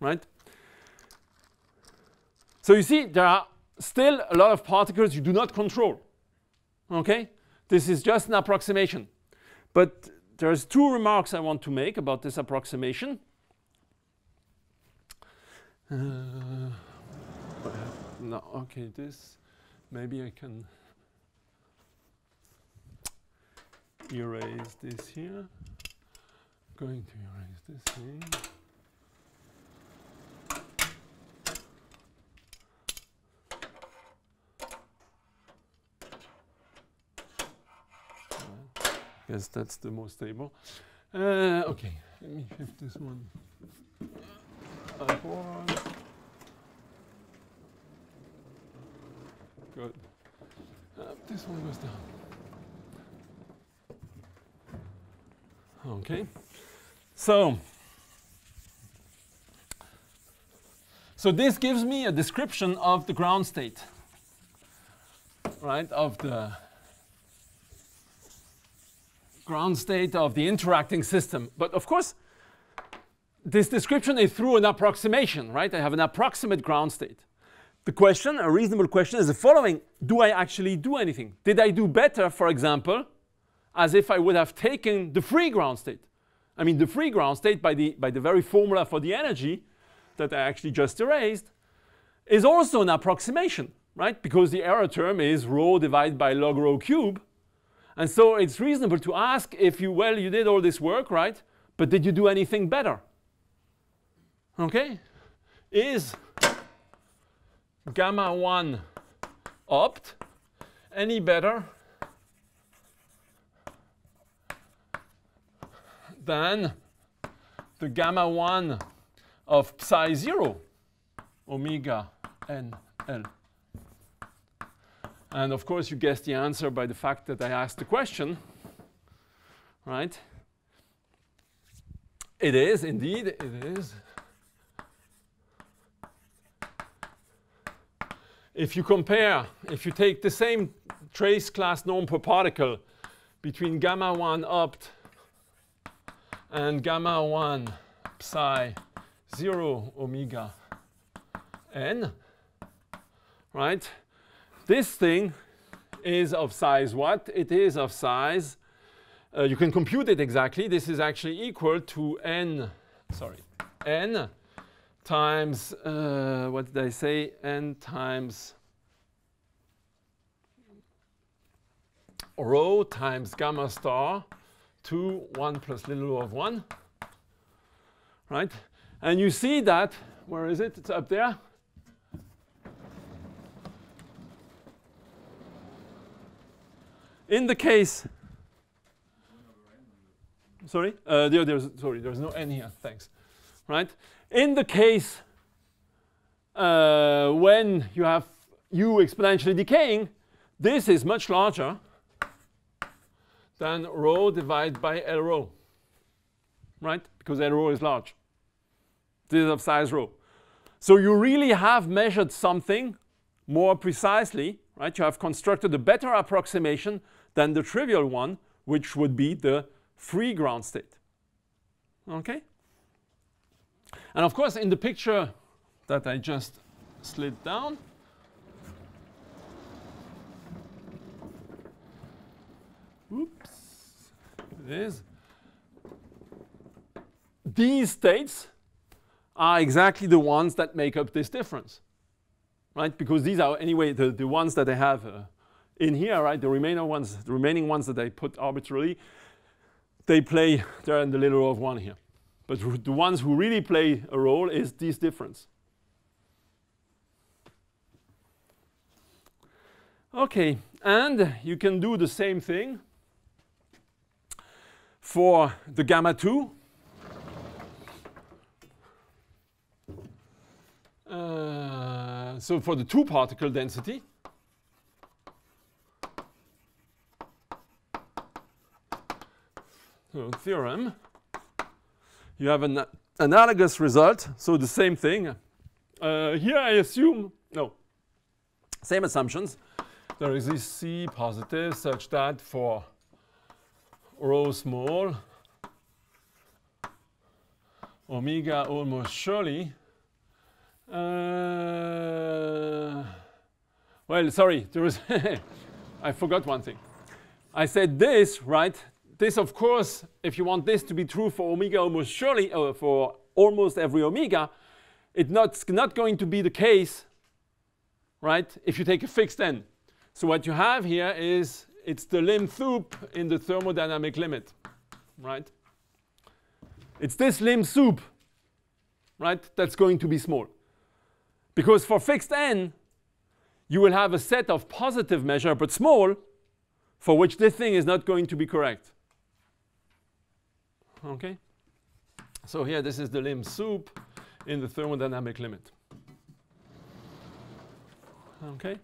Right? So you see, there are still a lot of particles you do not control. Okay? This is just an approximation. But there's two remarks I want to make about this approximation. Uh, no, okay, this, maybe I can erase this here. Going to erase this thing. guess that's the most stable. Uh, okay, let me shift this one upward. Good. Uh, this one goes down. Okay, so so this gives me a description of the ground state, right? Of the ground state of the interacting system. But of course, this description is through an approximation, right? I have an approximate ground state. The question, a reasonable question, is the following. Do I actually do anything? Did I do better, for example, as if I would have taken the free ground state? I mean, the free ground state, by the, by the very formula for the energy that I actually just erased, is also an approximation, right? Because the error term is rho divided by log rho cube. And so it's reasonable to ask if you, well, you did all this work, right? But did you do anything better? Okay? Is gamma 1 opt any better than the gamma 1 of psi 0 omega n l. And of course, you guess the answer by the fact that I asked the question, right? It is, indeed, it is. If you compare, if you take the same trace class norm per particle between gamma 1 opt and gamma 1 psi 0 omega n, right? This thing is of size what? It is of size, uh, you can compute it exactly. This is actually equal to n, sorry, n times, uh, what did I say? n times rho times gamma star 2, 1 plus little o of 1, right? And you see that, where is it? It's up there. In the case, sorry, uh, there, there's, sorry, there's no n here, thanks, right? In the case uh, when you have u exponentially decaying, this is much larger than rho divided by L rho, right? Because L rho is large. This is of size rho. So you really have measured something more precisely, right? You have constructed a better approximation than the trivial one, which would be the free ground state. Okay? And of course, in the picture that I just slid down, oops, it is. These states are exactly the ones that make up this difference, right? Because these are anyway the, the ones that I have uh, in here, right? The remaining ones, the remaining ones that I put arbitrarily, they play, they're in the little of one here. But the ones who really play a role is this difference. Okay, and you can do the same thing for the gamma 2. Uh, so for the two particle density, so theorem, you have an analogous result, so the same thing. Uh, here I assume, no, same assumptions. There is this C positive such that for rho small, omega almost surely, uh, well, sorry, I forgot one thing. I said this, right? This, of course, if you want this to be true for omega almost surely, uh, for almost every omega, it's not, not going to be the case, right, if you take a fixed n. So what you have here is it's the lim sup in the thermodynamic limit, right? It's this lim sup, right, that's going to be small. Because for fixed n, you will have a set of positive measure, but small, for which this thing is not going to be correct. Okay? So here, this is the lim sup in the thermodynamic limit. Okay?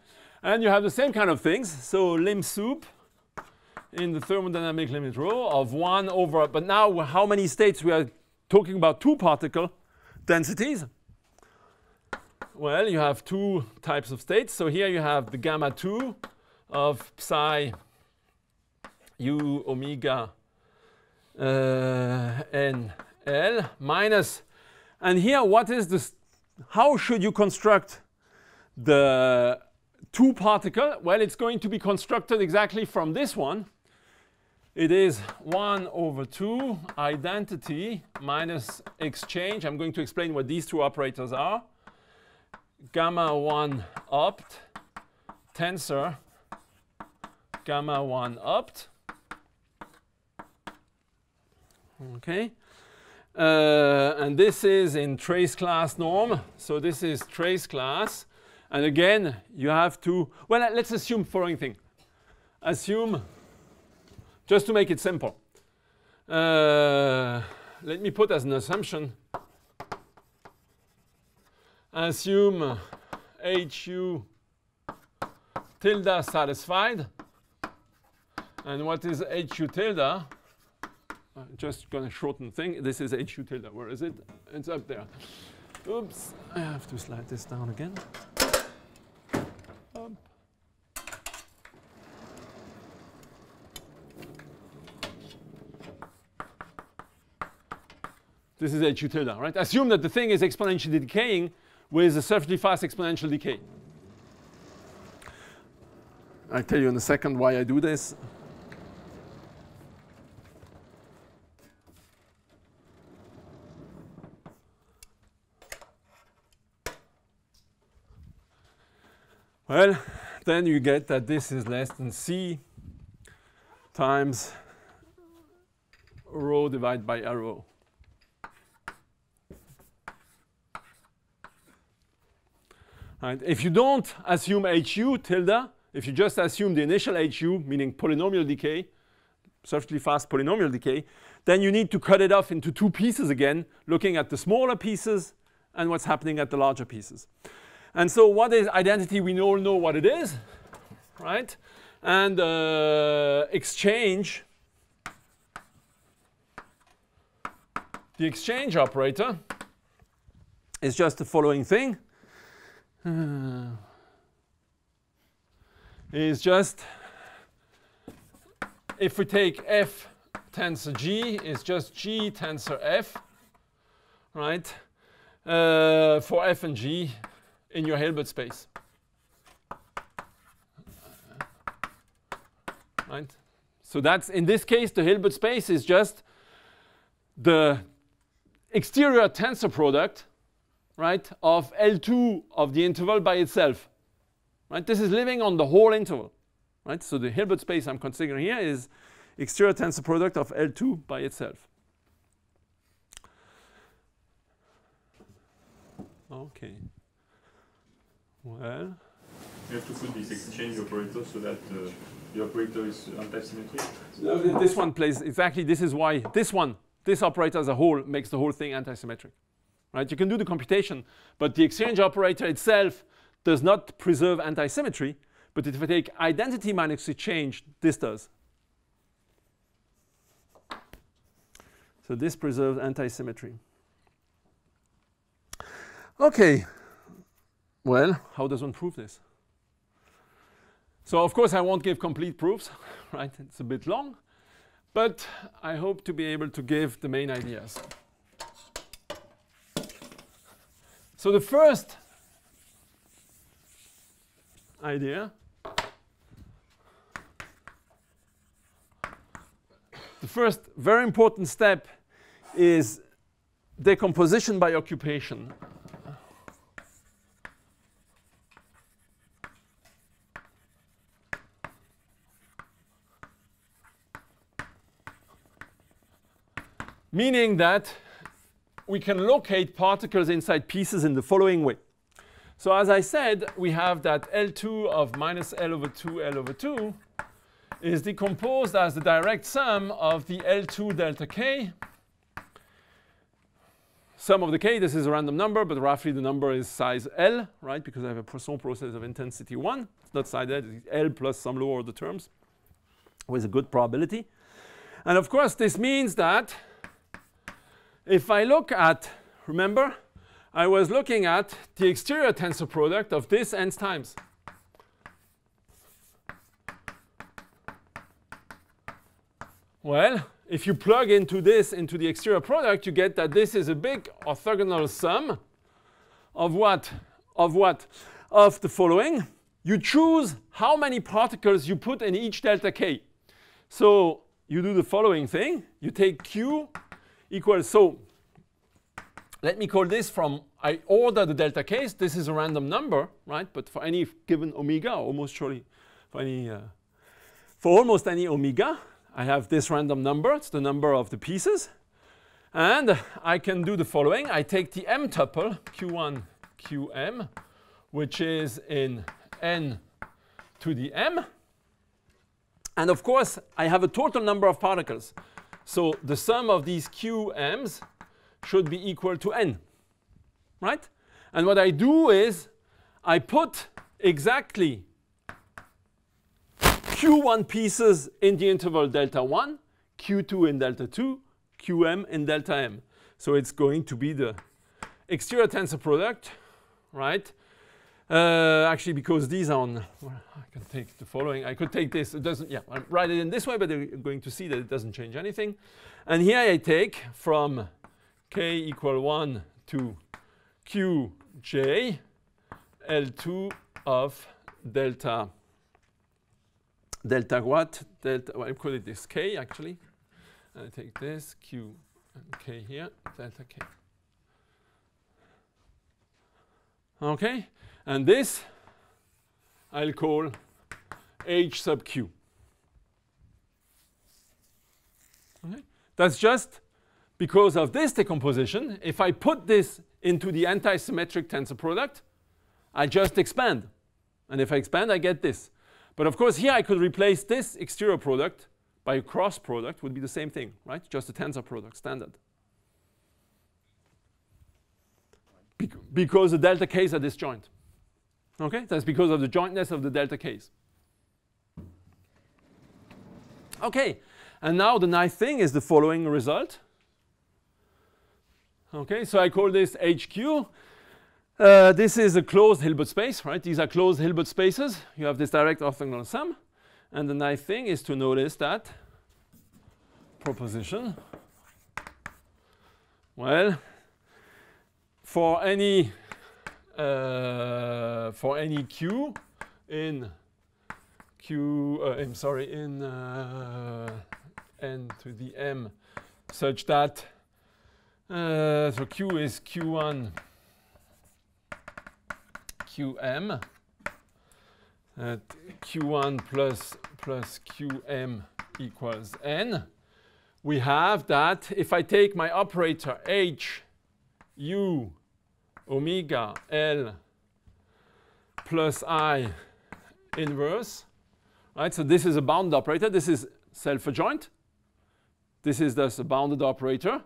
And you have the same kind of things. So lim sup in the thermodynamic limit rho of 1 over, but now how many states? We are talking about two particle densities. Well, you have two types of states. So here you have the gamma 2 of psi u omega uh, n l minus, and here what is this? How should you construct the two particle? Well, it's going to be constructed exactly from this one. It is 1 over 2 identity minus exchange. I'm going to explain what these two operators are. Gamma 1 opt tensor gamma 1 opt Okay. Uh, and this is in trace class norm. So this is trace class. And again, you have to, well, uh, let's assume following thing. Assume, just to make it simple, uh, let me put as an assumption, assume HU tilde satisfied. And what is HU tilde? Uh, just gonna shorten thing. This is HU tilde. Where is it? It's up there. Oops, I have to slide this down again. Up. This is HU tilde, right? Assume that the thing is exponentially decaying with a sufficiently fast exponential decay. I'll tell you in a second why I do this. Well, then you get that this is less than C times rho divided by rho. Right. If you don't assume HU tilde, if you just assume the initial HU, meaning polynomial decay, sufficiently fast polynomial decay, then you need to cut it off into two pieces again, looking at the smaller pieces and what's happening at the larger pieces. And so what is identity? We all know what it is, right? And uh, exchange, the exchange operator is just the following thing. Uh, is just if we take f tensor g is just g tensor f, right? Uh, for f and g in your Hilbert space. Right? So that's, in this case, the Hilbert space is just the exterior tensor product, right, of L2 of the interval by itself. Right? This is living on the whole interval. Right? So the Hilbert space I'm considering here is exterior tensor product of L2 by itself. Okay. Well, You have to put this exchange operator so that uh, the operator is anti-symmetric. no, this one plays exactly. This is why this one, this operator as a whole, makes the whole thing anti-symmetric. Right? You can do the computation, but the exchange operator itself does not preserve anti-symmetry. But if I take identity minus exchange, this does. So this preserves anti-symmetry. Okay. Well, how does one prove this? So of course I won't give complete proofs, right? It's a bit long, but I hope to be able to give the main ideas. So the first idea the first very important step is decomposition by occupation. Meaning that we can locate particles inside pieces in the following way. So as I said, we have that L2 of minus L over 2 L over 2 is decomposed as the direct sum of the L2 delta K. Sum of the K, this is a random number, but roughly the number is size L, right? Because I have a Poisson process of intensity 1. It's not size L, it's L plus some lower order terms with a good probability. And of course, this means that if I look at, remember, I was looking at the exterior tensor product of this nth times. Well, if you plug into this into the exterior product, you get that this is a big orthogonal sum of what? Of what? Of the following. You choose how many particles you put in each delta k. So you do the following thing. You take q equals, so let me call this from, I order the delta k's, This is a random number, right? But for any given omega, almost surely for any, uh, for almost any omega, I have this random number. It's the number of the pieces. And I can do the following. I take the m tuple, q1, qm, which is in n to the m. And of course, I have a total number of particles. So the sum of these qm's should be equal to n, right? And what I do is I put exactly q1 pieces in the interval delta 1, q2 in delta 2, qm in delta m. So it's going to be the exterior tensor product, right? Uh, actually, because these are on, well, I can take the following. I could take this. It doesn't, yeah, I write it in this way, but you're going to see that it doesn't change anything. And here I take from k equal 1 to qj L2 of delta delta what? Delta, well, I call it this k actually. I take this q and k here, delta k. Okay, and this I'll call h sub q. Okay, that's just because of this decomposition. If I put this into the anti-symmetric tensor product, I just expand. And if I expand, I get this. But of course, here I could replace this exterior product by a cross product, would be the same thing, right? Just a tensor product, standard. Bec because the delta k's are disjoint. Okay, that's because of the jointness of the delta k's. Okay, and now the nice thing is the following result. Okay, so I call this HQ. Uh, this is a closed Hilbert space, right? These are closed Hilbert spaces. You have this direct orthogonal sum. And the nice thing is to notice that proposition, well, for any uh, for any q in q, uh, I'm sorry, in uh, n to the m, such that uh, so q is q1 qm at q1 plus plus qm equals n, we have that if I take my operator h u omega l plus i inverse, right? So this is a bounded operator. This is self-adjoint. This is thus a bounded operator.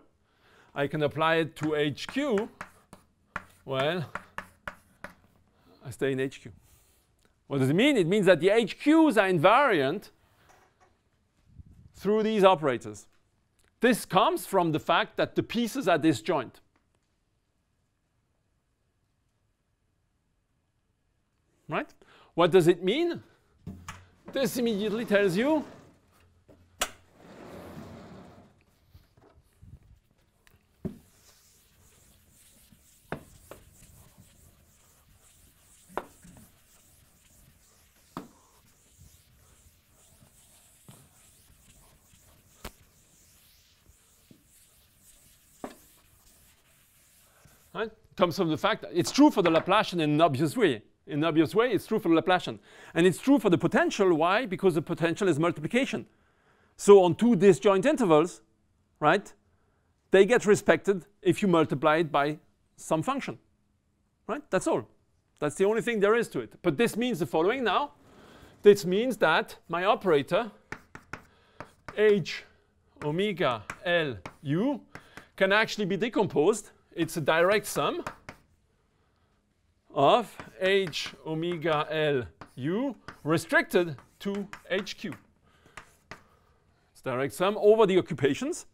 I can apply it to HQ. Well, I stay in HQ. What does it mean? It means that the HQs are invariant through these operators. This comes from the fact that the pieces are disjoint. Right? What does it mean? This immediately tells you? Comes from the fact that it's true for the Laplacian in an obvious way. In an obvious way, it's true for Laplacian. And it's true for the potential. Why? Because the potential is multiplication. So on two disjoint intervals, right, they get respected if you multiply it by some function. Right? That's all. That's the only thing there is to it. But this means the following now. This means that my operator h omega l u can actually be decomposed it's a direct sum of h omega l u restricted to hq. It's direct sum over the occupations,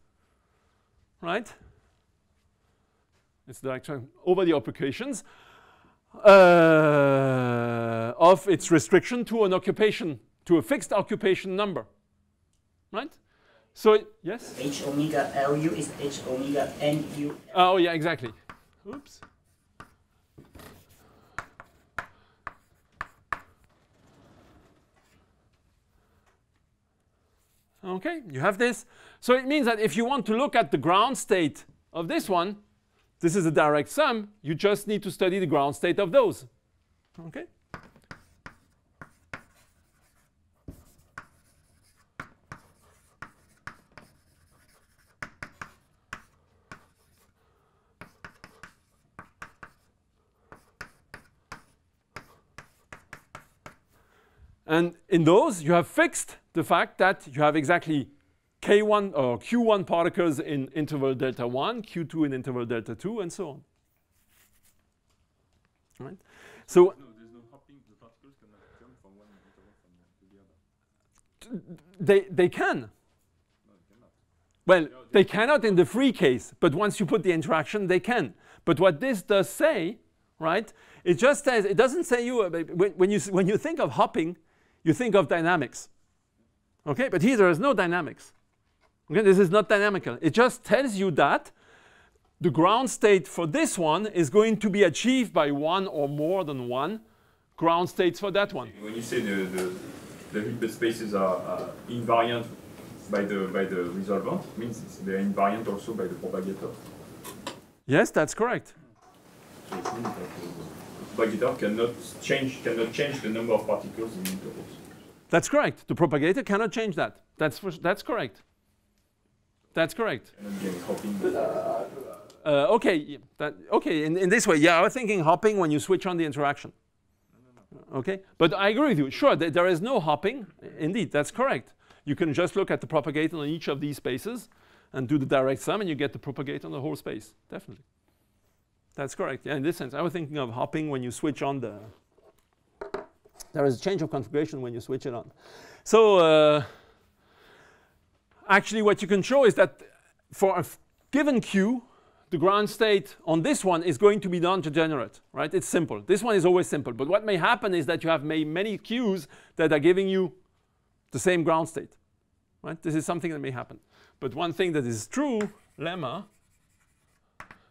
right? It's direct sum over the occupations uh, of its restriction to an occupation, to a fixed occupation number, right? So it, yes. H omega Lu is H omega Nu. Oh yeah, exactly. Oops. Okay, you have this. So it means that if you want to look at the ground state of this one, this is a direct sum. You just need to study the ground state of those. Okay. And in those, you have fixed the fact that you have exactly K1 or Q1 particles in interval delta 1, Q2 in interval delta 2, and so on. Right? So No, there's no hopping. The particles cannot jump from one interval to the they, they can. No, they. Well, they cannot in the free case, but once you put the interaction, they can. But what this does say, right, it just says, it doesn't say you, uh, when, when, you, when you think of hopping, you think of dynamics. Okay, but here there is no dynamics. Okay, this is not dynamical. It just tells you that the ground state for this one is going to be achieved by one or more than one ground states for that one. When you say the the, the Hilbert spaces are uh, invariant by the by the resolvent, it means they're invariant also by the propagator. Yes, that's correct. So it means that the propagator cannot change cannot change the number of particles in intervals. That's correct. The propagator cannot change that. That's, for, that's correct. That's correct. Uh, okay, that, okay. In, in this way, yeah, I was thinking hopping when you switch on the interaction. Okay, but I agree with you. Sure, th- there is no hopping. Indeed, that's correct. You can just look at the propagator on each of these spaces and do the direct sum, and you get the propagator on the whole space. Definitely. That's correct. Yeah, in this sense, I was thinking of hopping when you switch on the. There is a change of configuration when you switch it on. So uh, actually, what you can show is that for a given Q, the ground state on this one is going to be non-degenerate, right? It's simple. This one is always simple. But what may happen is that you have may many Qs that are giving you the same ground state, right? This is something that may happen. But one thing that is true, lemma,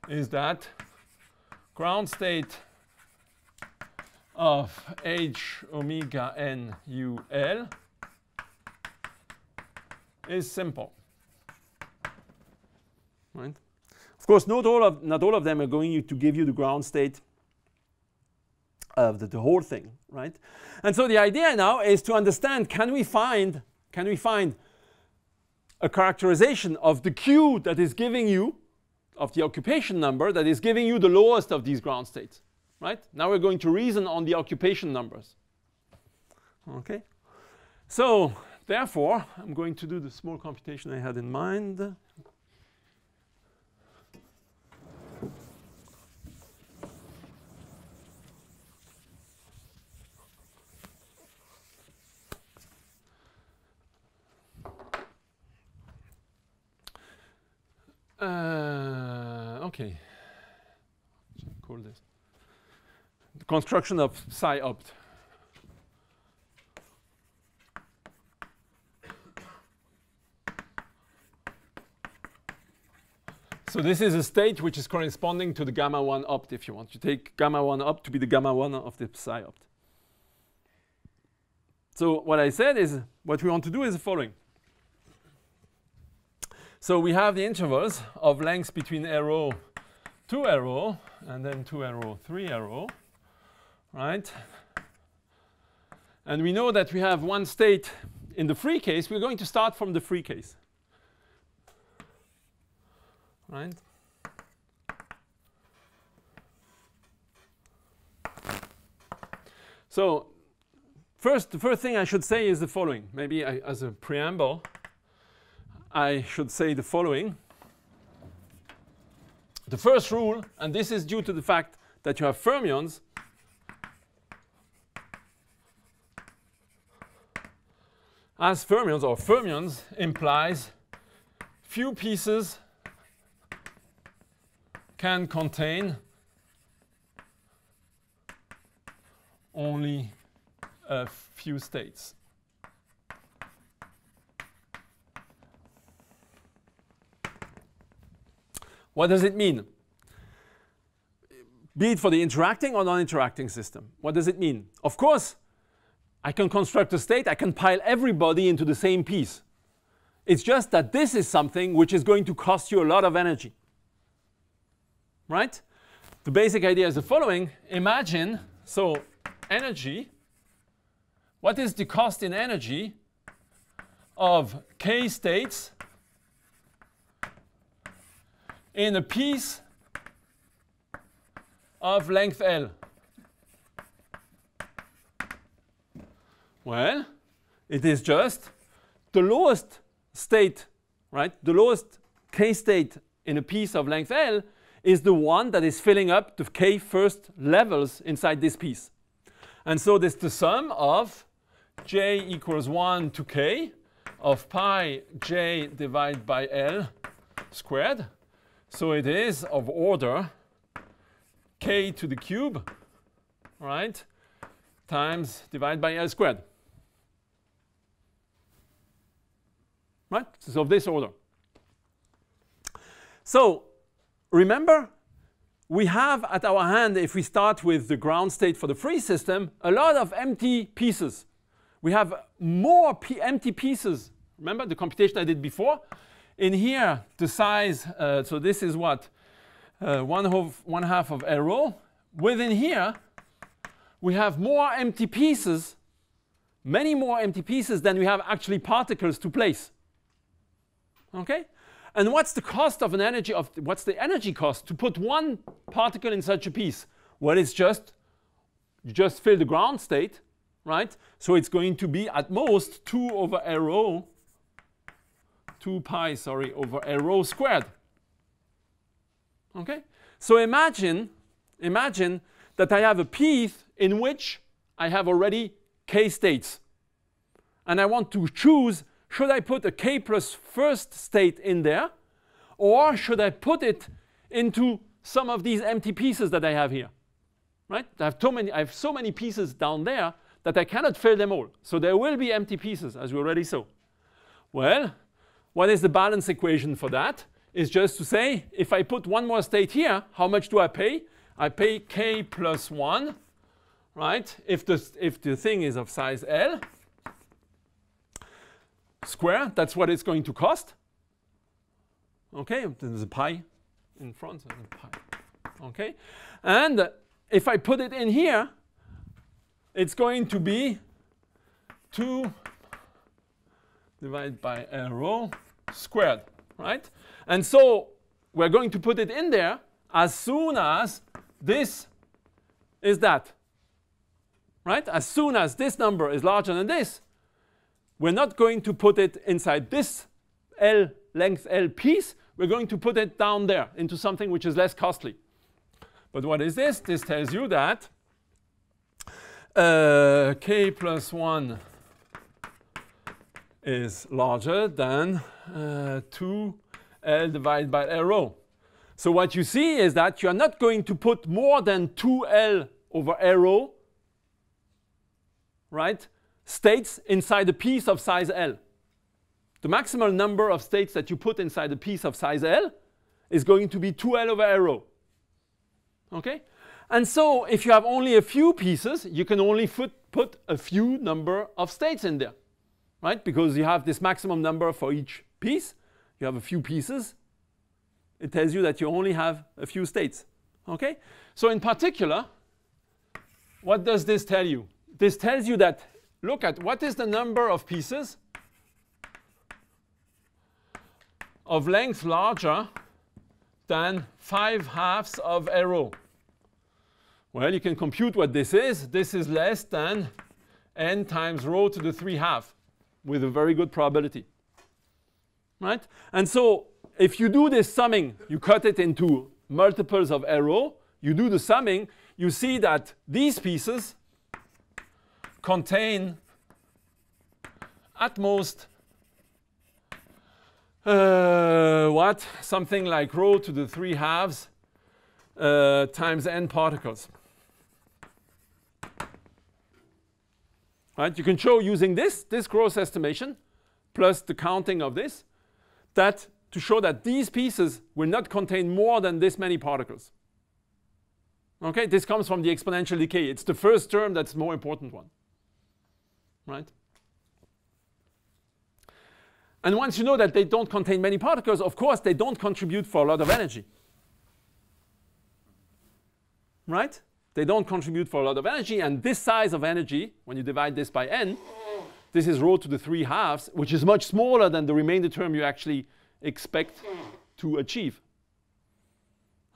is that ground state of h omega n u l is simple, right? Of course, not all of, not all of them are going to give you the ground state of the, the whole thing, right? And so the idea now is to understand, can we find, can we find a characterization of the Q that is giving you, of the occupation number that is giving you the lowest of these ground states, right? Now we're going to reason on the occupation numbers. Okay? So, therefore, I'm going to do the small computation I had in mind. Uh, okay. Call this? The construction of psi opt. So this is a state which is corresponding to the gamma 1 opt if you want. You take gamma 1 opt to be the gamma 1 of the psi opt. So what I said is what we want to do is the following. So we have the intervals of lengths between L rho 2 L rho and then 2 L rho 3 L rho, right? And we know that we have one state in the free case. We're going to start from the free case, right? So first, the first thing I should say is the following. Maybe I, as a preamble, I should say the following. The first rule, and this is due to the fact that you have fermions, as fermions or fermions implies few pieces can contain only a few states. What does it mean? Be it for the interacting or non-interacting system. What does it mean? Of course, I can construct a state, I can pile everybody into the same piece. It's just that this is something which is going to cost you a lot of energy. Right? The basic idea is the following. Imagine, so energy, what is the cost in energy of k states in a piece of length L. Well, it is just the lowest state, right? The lowest k state in a piece of length L is the one that is filling up the k first levels inside this piece. And so this is the sum of j equals 1 to k of pi j divided by L squared. So it is of order k to the cube, right, times divided by L squared. Right? So of this order. So remember, we have at our hand, if we start with the ground state for the free system, a lot of empty pieces. We have more empty pieces. Remember the computation I did before? In here, the size, uh, so this is what? Uh, one, half, one half of L rho. Within here, we have more empty pieces, many more empty pieces than we have actually particles to place. Okay? And what's the cost of an energy of what's the energy cost to put one particle in such a piece? Well, it's just you just fill the ground state, right? So it's going to be at most 2 over a rho, 2 pi, sorry, over a rho squared. Okay? So imagine, imagine that I have a piece in which I have already k states. And I want to choose should I put a k plus first state in there? Or should I put it into some of these empty pieces that I have here? Right? I have, too many, I have so many pieces down there that I cannot fill them all. So there will be empty pieces, as we already saw. Well, what is the balance equation for that? It's just to say, if I put one more state here, how much do I pay? I pay k plus 1, right? If the, if the thing is of size L, square, that's what it's going to cost. Okay, there's a pi in front, of a pi. Okay, and if I put it in here, it's going to be 2 divided by a rho squared, right? And so we're going to put it in there as soon as this is that, right? As soon as this number is larger than this, we're not going to put it inside this L length L piece. We're going to put it down there into something which is less costly. But what is this? This tells you that uh, k plus 1 is larger than uh, 2L divided by L rho. So what you see is that you are not going to put more than 2L over L rho, right, states inside a piece of size L. The maximal number of states that you put inside a piece of size L is going to be 2L over rho. Okay? And so if you have only a few pieces, you can only put a few number of states in there, right? Because you have this maximum number for each piece. You have a few pieces. It tells you that you only have a few states, okay? So in particular, what does this tell you? This tells you that, look at what is the number of pieces of length larger than 5 halves of a rho. Well, you can compute what this is. This is less than n times rho to the 3 half with a very good probability. Right? And so if you do this summing, you cut it into multiples of a rho, you do the summing, you see that these pieces contain at most uh, what? Something like rho to the 3 halves uh, times n particles. Right? You can show using this, this gross estimation, plus the counting of this, that to show that these pieces will not contain more than this many particles. Okay, this comes from the exponential decay. It's the first term that's more important one. Right? And once you know that they don't contain many particles, of course, they don't contribute for a lot of energy. Right? They don't contribute for a lot of energy. And this size of energy, when you divide this by n, this is rho to the 3 halves, which is much smaller than the remainder term you actually expect to achieve.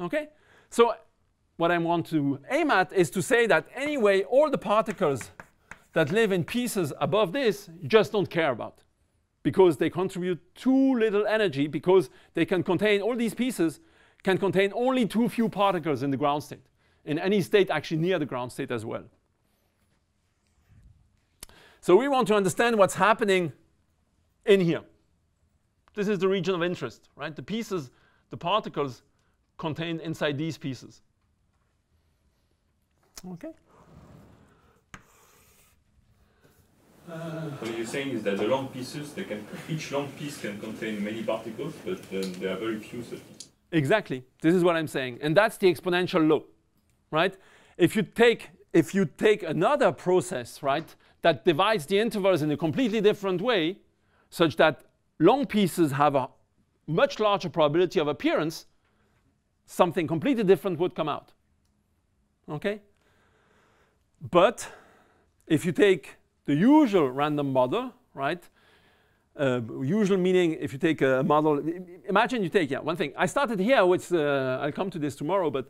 Okay? So what I want to aim at is to say that anyway, all the particles that live in pieces above this, just don't care about because they contribute too little energy because they can contain, all these pieces can contain only too few particles in the ground state, in any state actually near the ground state as well. So we want to understand what's happening in here. This is the region of interest, right? The pieces, the particles contained inside these pieces. Okay. What you're saying is that the long pieces, they can each long piece can contain many particles, but then there are very few such. Exactly. This is what I'm saying. And that's the exponential law, right? If you take if you take another process, right, that divides the intervals in a completely different way, such that long pieces have a much larger probability of appearance, something completely different would come out. Okay? But if you take the usual random model, right? Uh, usual meaning if you take a model, imagine you take, yeah, one thing. I started here which uh, I'll come to this tomorrow, but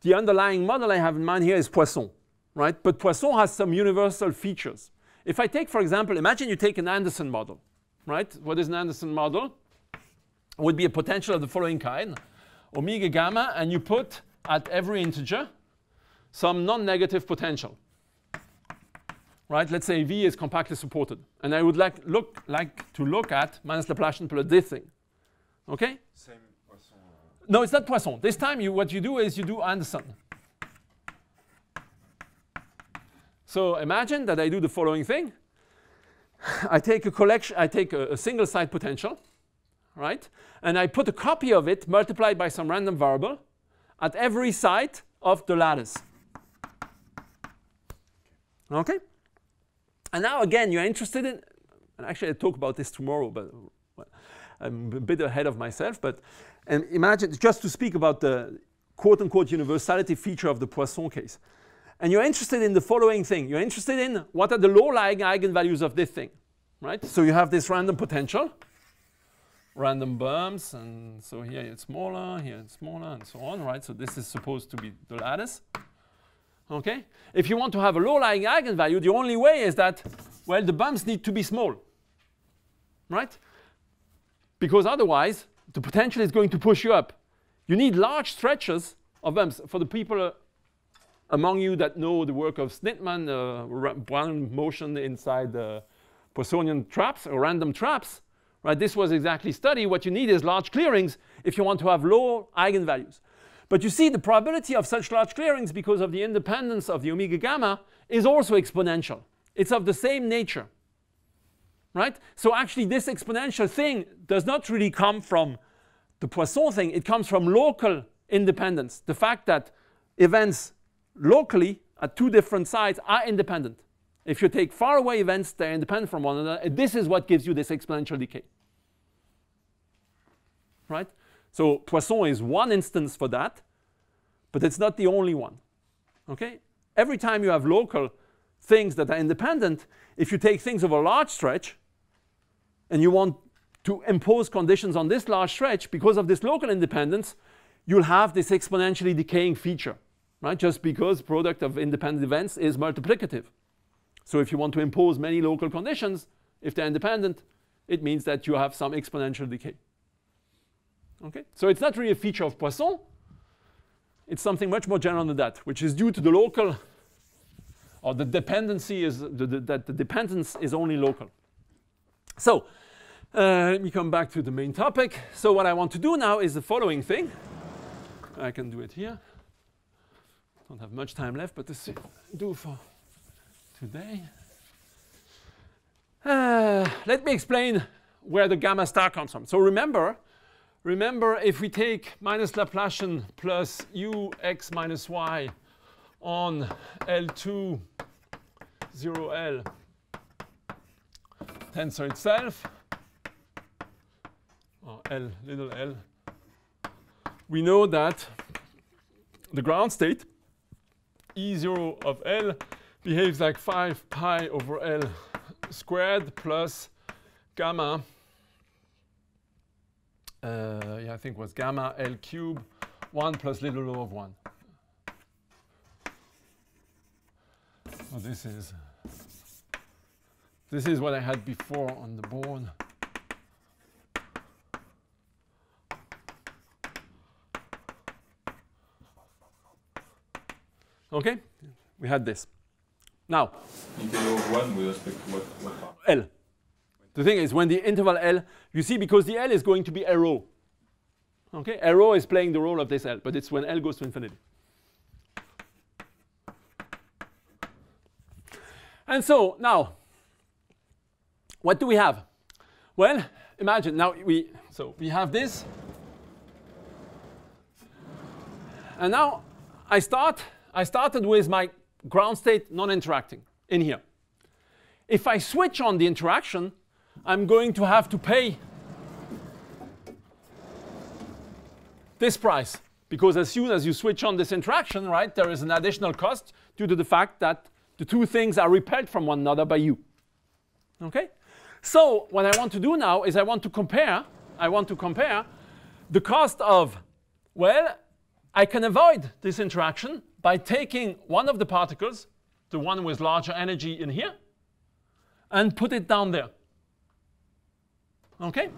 the underlying model I have in mind here is Poisson, right? But Poisson has some universal features. If I take, for example, imagine you take an Anderson model, right? What is an Anderson model? It would be a potential of the following kind, omega gamma, and you put at every integer some non-negative potential right? Let's say V is compactly supported. And I would like, look, like to look at minus Laplacian plus this thing. Okay? Same Poisson. Uh, no, it's not Poisson. This time you, what you do is you do Anderson. So imagine that I do the following thing. I take a collection, I take a, a single side potential, right? And I put a copy of it multiplied by some random variable at every side of the lattice. Okay? And now again, you're interested in, and actually I talk about this tomorrow, but I'm a bit ahead of myself, but and imagine, just to speak about the quote unquote universality feature of the Poisson case. And you're interested in the following thing. You're interested in what are the low-lying eigenvalues of this thing, right? So you have this random potential, random bumps, and so here it's smaller, here it's smaller, and so on, right? So this is supposed to be the lattice. Okay? If you want to have a low-lying eigenvalue, the only way is that, well, the bumps need to be small. Right? Because otherwise, the potential is going to push you up. You need large stretches of bumps. For the people uh, among you that know the work of Sznitman, uh, Brown motion inside the Poissonian traps or random traps, right? This was exactly studied. What you need is large clearings if you want to have low eigenvalues. But you see the probability of such large clearings because of the independence of the omega gamma is also exponential. It's of the same nature. Right? So actually this exponential thing does not really come from the Poisson thing. It comes from local independence. The fact that events locally at two different sites are independent. If you take far away events, they're independent from one another. This is what gives you this exponential decay. Right? So Poisson is one instance for that, but it's not the only one. Okay? Every time you have local things that are independent, if you take things over a large stretch and you want to impose conditions on this large stretch because of this local independence, you'll have this exponentially decaying feature, right? Just because product of independent events is multiplicative. So if you want to impose many local conditions, if they're independent, it means that you have some exponential decay. Okay? So it's not really a feature of Poisson. It's something much more general than that, which is due to the local, or the dependency is, the, the, that the dependence is only local. So uh, let me come back to the main topic. So what I want to do now is the following thing. I can do it here. Don't have much time left, but this do for today. Uh, let me explain where the gamma star comes from. So remember, Remember, if we take minus Laplacian plus ux minus y on L2 0L tensor itself, or L little l, we know that the ground state E0 of L behaves like 5 pi over L squared plus gamma uh, yeah, I think was gamma L cube 1 plus little o of 1. So this is This is what I had before on the board. Okay, we had this. Now, Integral of 1 with respect to what, what part? L. The thing is, when the interval L, you see, because the L is going to be a rho. Okay, a rho is playing the role of this L, but it's when L goes to infinity. And so now, what do we have? Well, imagine now we so we have this, and now I start. I started with my ground state non-interacting in here. If I switch on the interaction, I'm going to have to pay this price because as soon as you switch on this interaction, right, there is an additional cost due to the fact that the two things are repelled from one another by you. Okay? So what I want to do now is I want to compare, I want to compare the cost of, well, I can avoid this interaction by taking one of the particles, the one with larger energy in here, and put it down there. Okay?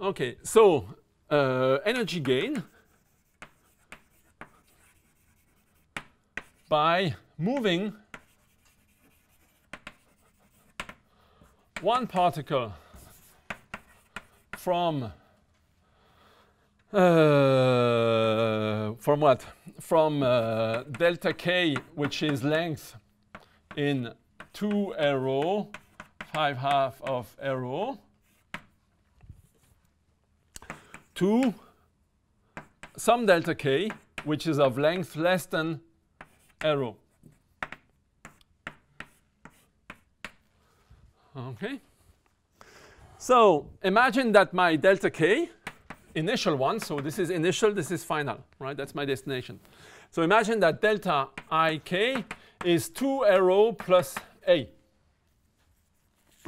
Okay, so uh, energy gain by moving one particle from uh, from what? From uh, delta k, which is length in 2 L rho, 5 half of L rho, to some delta k, which is of length less than L rho. Okay. So imagine that my delta k, initial one, so this is initial, this is final, right? That's my destination. So imagine that delta ik is 2 L rho plus a.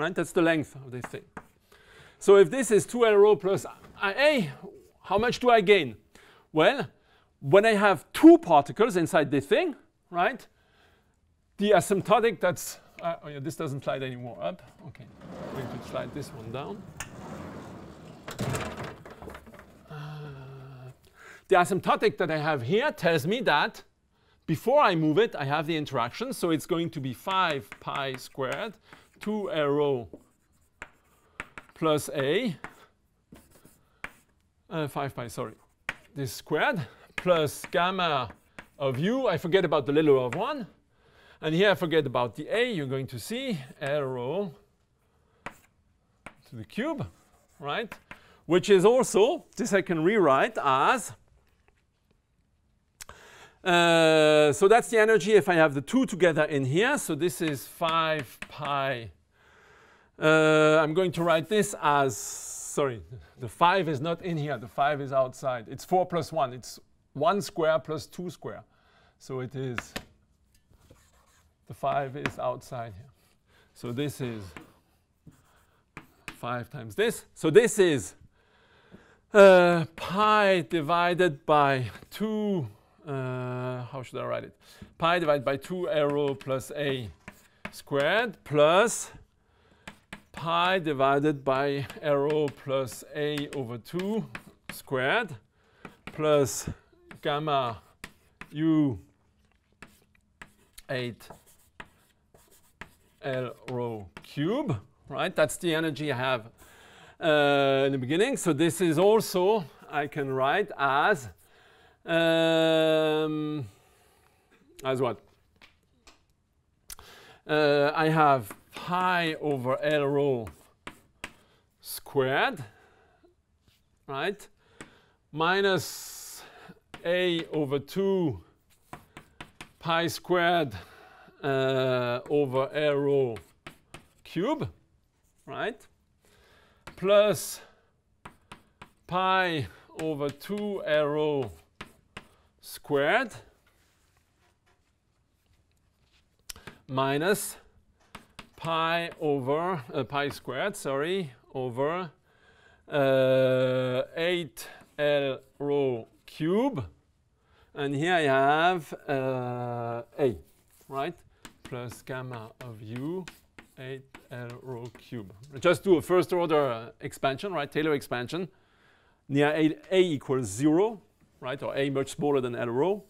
Right? That's the length of this thing. So if this is 2 L rho plus a, how much do I gain? Well, when I have two particles inside this thing, right? The asymptotic that's, uh, oh yeah, this doesn't slide anymore up. Okay, I'm going to slide this one down. Uh, the asymptotic that I have here tells me that before I move it, I have the interaction. So it's going to be 5 pi squared, 2 L rho plus a, uh, 5 pi, sorry, this squared, plus gamma of u. I forget about the little of 1. And here I forget about the a. You're going to see L rho to the cube, right? Which is also, this I can rewrite as uh, so that's the energy if I have the two together in here. So this is 5 pi. Uh, I'm going to write this as, sorry, the 5 is not in here. The 5 is outside. It's 4 plus 1. It's 1 square plus 2 square. So it is, the 5 is outside here. So this is 5 times this. So this is uh, pi divided by 2 uh, how should I write it? Pi divided by 2 L rho plus a squared plus pi divided by L rho plus a over 2 squared plus gamma u 8 L rho cube, right? That's the energy I have uh, in the beginning. So this is also, I can write as um, as what? Uh, I have pi over L rho squared, right? Minus A over 2 pi squared uh, over L rho cube, right? Plus pi over 2 L rho squared minus pi over uh, pi squared, sorry, over uh, 8L rho cube. And here I have uh, A, right? plus gamma of u 8L rho cube. Just do a first order expansion, right? Taylor expansion. Near a, a equals 0, right? Or a much smaller than L rho.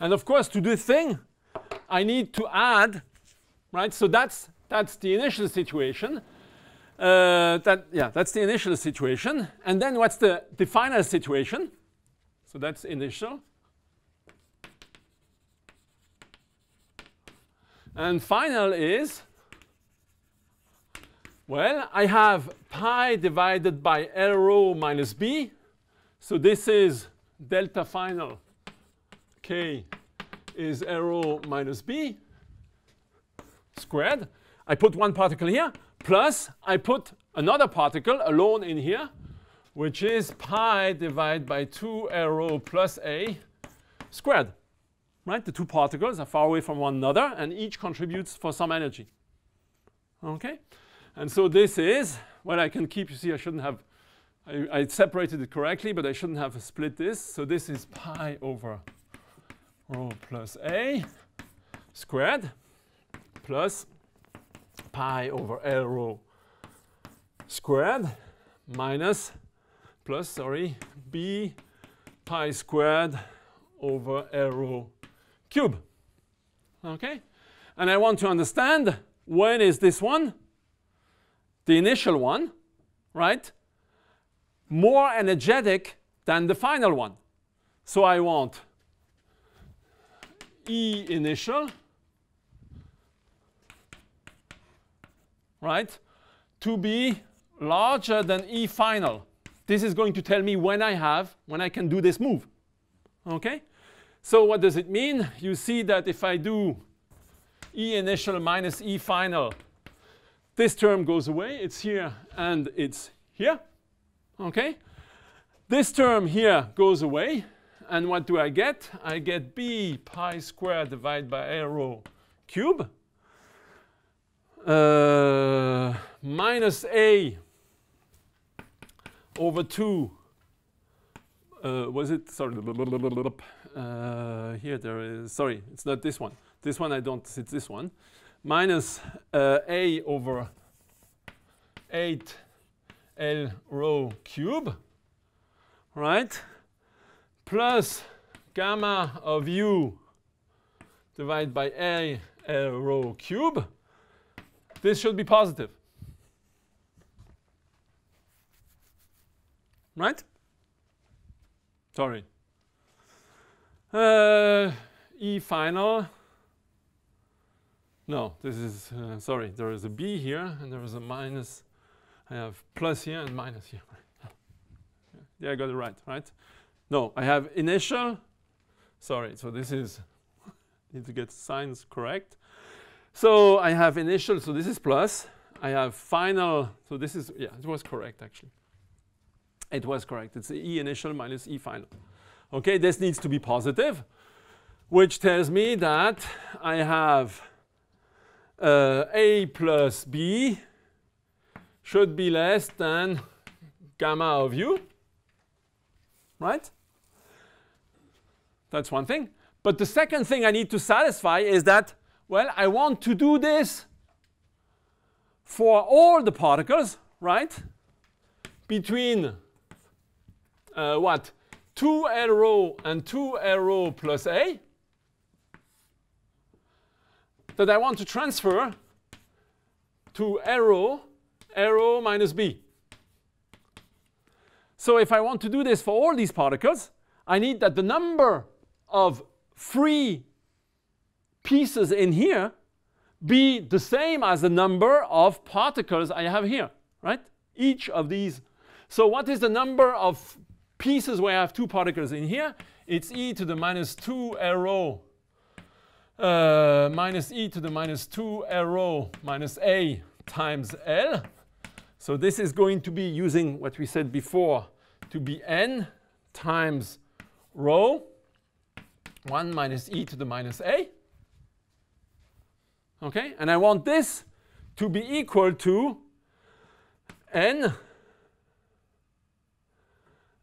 And of course, to do the thing, I need to add, right? So that's that's the initial situation. Uh, that yeah, that's the initial situation. And then what's the the final situation? So that's initial. And final is, well, I have pi divided by L rho minus B. So this is delta final k is L rho minus b squared. I put one particle here, plus I put another particle alone in here, which is pi divided by 2 L rho plus a squared. Right? The two particles are far away from one another, and each contributes for some energy. Okay? And so this is, well, I can keep, you see, I shouldn't have, I, I separated it correctly, but I shouldn't have split this. So this is pi over rho plus a squared plus pi over L rho squared minus plus, sorry, b pi squared over L rho cube. Okay? And I want to understand when is this one, the initial one, right, more energetic than the final one. So I want E initial, right, to be larger than E final. This is going to tell me when I have, when I can do this move. Okay? So what does it mean? You see that if I do E initial minus E final, this term goes away. It's here and it's here. Okay? This term here goes away. And what do I get? I get b pi squared divided by a rho cube uh, minus a over 2 uh, was it? Sorry. Uh, here there is sorry it's not this one. This one I don't it's this one. Minus uh, a over 8 L rho cube right? Plus gamma of u divided by a L rho cube. This should be positive. Right? Sorry. Uh, e final. No, this is, uh, sorry, there is a b here and there is a minus. I have plus here and minus here. yeah, I got it right, right? No, I have initial. Sorry, so this is, need to get signs correct. So I have initial, so this is plus. I have final, so this is, yeah, it was correct actually. It was correct. It's E initial minus E final. Okay, this needs to be positive, which tells me that I have uh, A plus B should be less than gamma of U right? That's one thing. But the second thing I need to satisfy is that, well, I want to do this for all the particles, right? Between uh, what? 2 L rho and 2 L rho plus A that I want to transfer to L rho, arrow minus B. So if I want to do this for all these particles, I need that the number of free pieces in here be the same as the number of particles I have here, right? Each of these. So what is the number of pieces where I have two particles in here? It's e to the minus 2 L rho uh, minus e to the minus 2 L rho minus a times L. So this is going to be using what we said before, to be n times rho 1 minus e to the minus a. Okay, and I want this to be equal to n,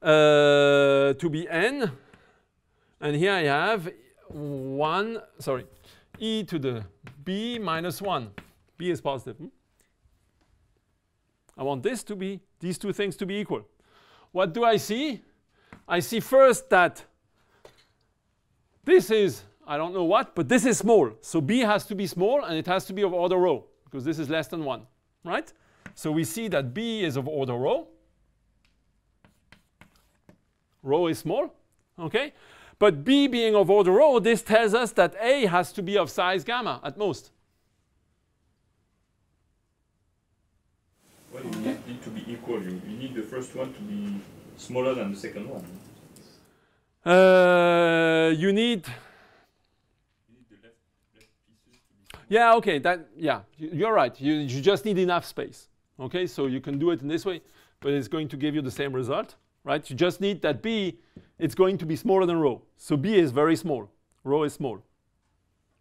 uh, to be n, and here I have 1, sorry, e to the b minus 1. b is positive. hmm? I want this to be, these two things to be equal. What do I see? I see first that this is, I don't know what, but this is small. So b has to be small and it has to be of order rho because this is less than 1, right? So we see that b is of order rho. Rho is small, okay? But b being of order rho, this tells us that a has to be of size gamma at most. Well, you need, need to be equal. You, you need the first one to be smaller than the second one. Uh, you need You need the left, left pieces to be Yeah, okay, that yeah, you- you're right. You, you just need enough space. Okay, so you can do it in this way, but it's going to give you the same result, right? You just need that B, it's going to be smaller than rho. So B is very small, rho is small.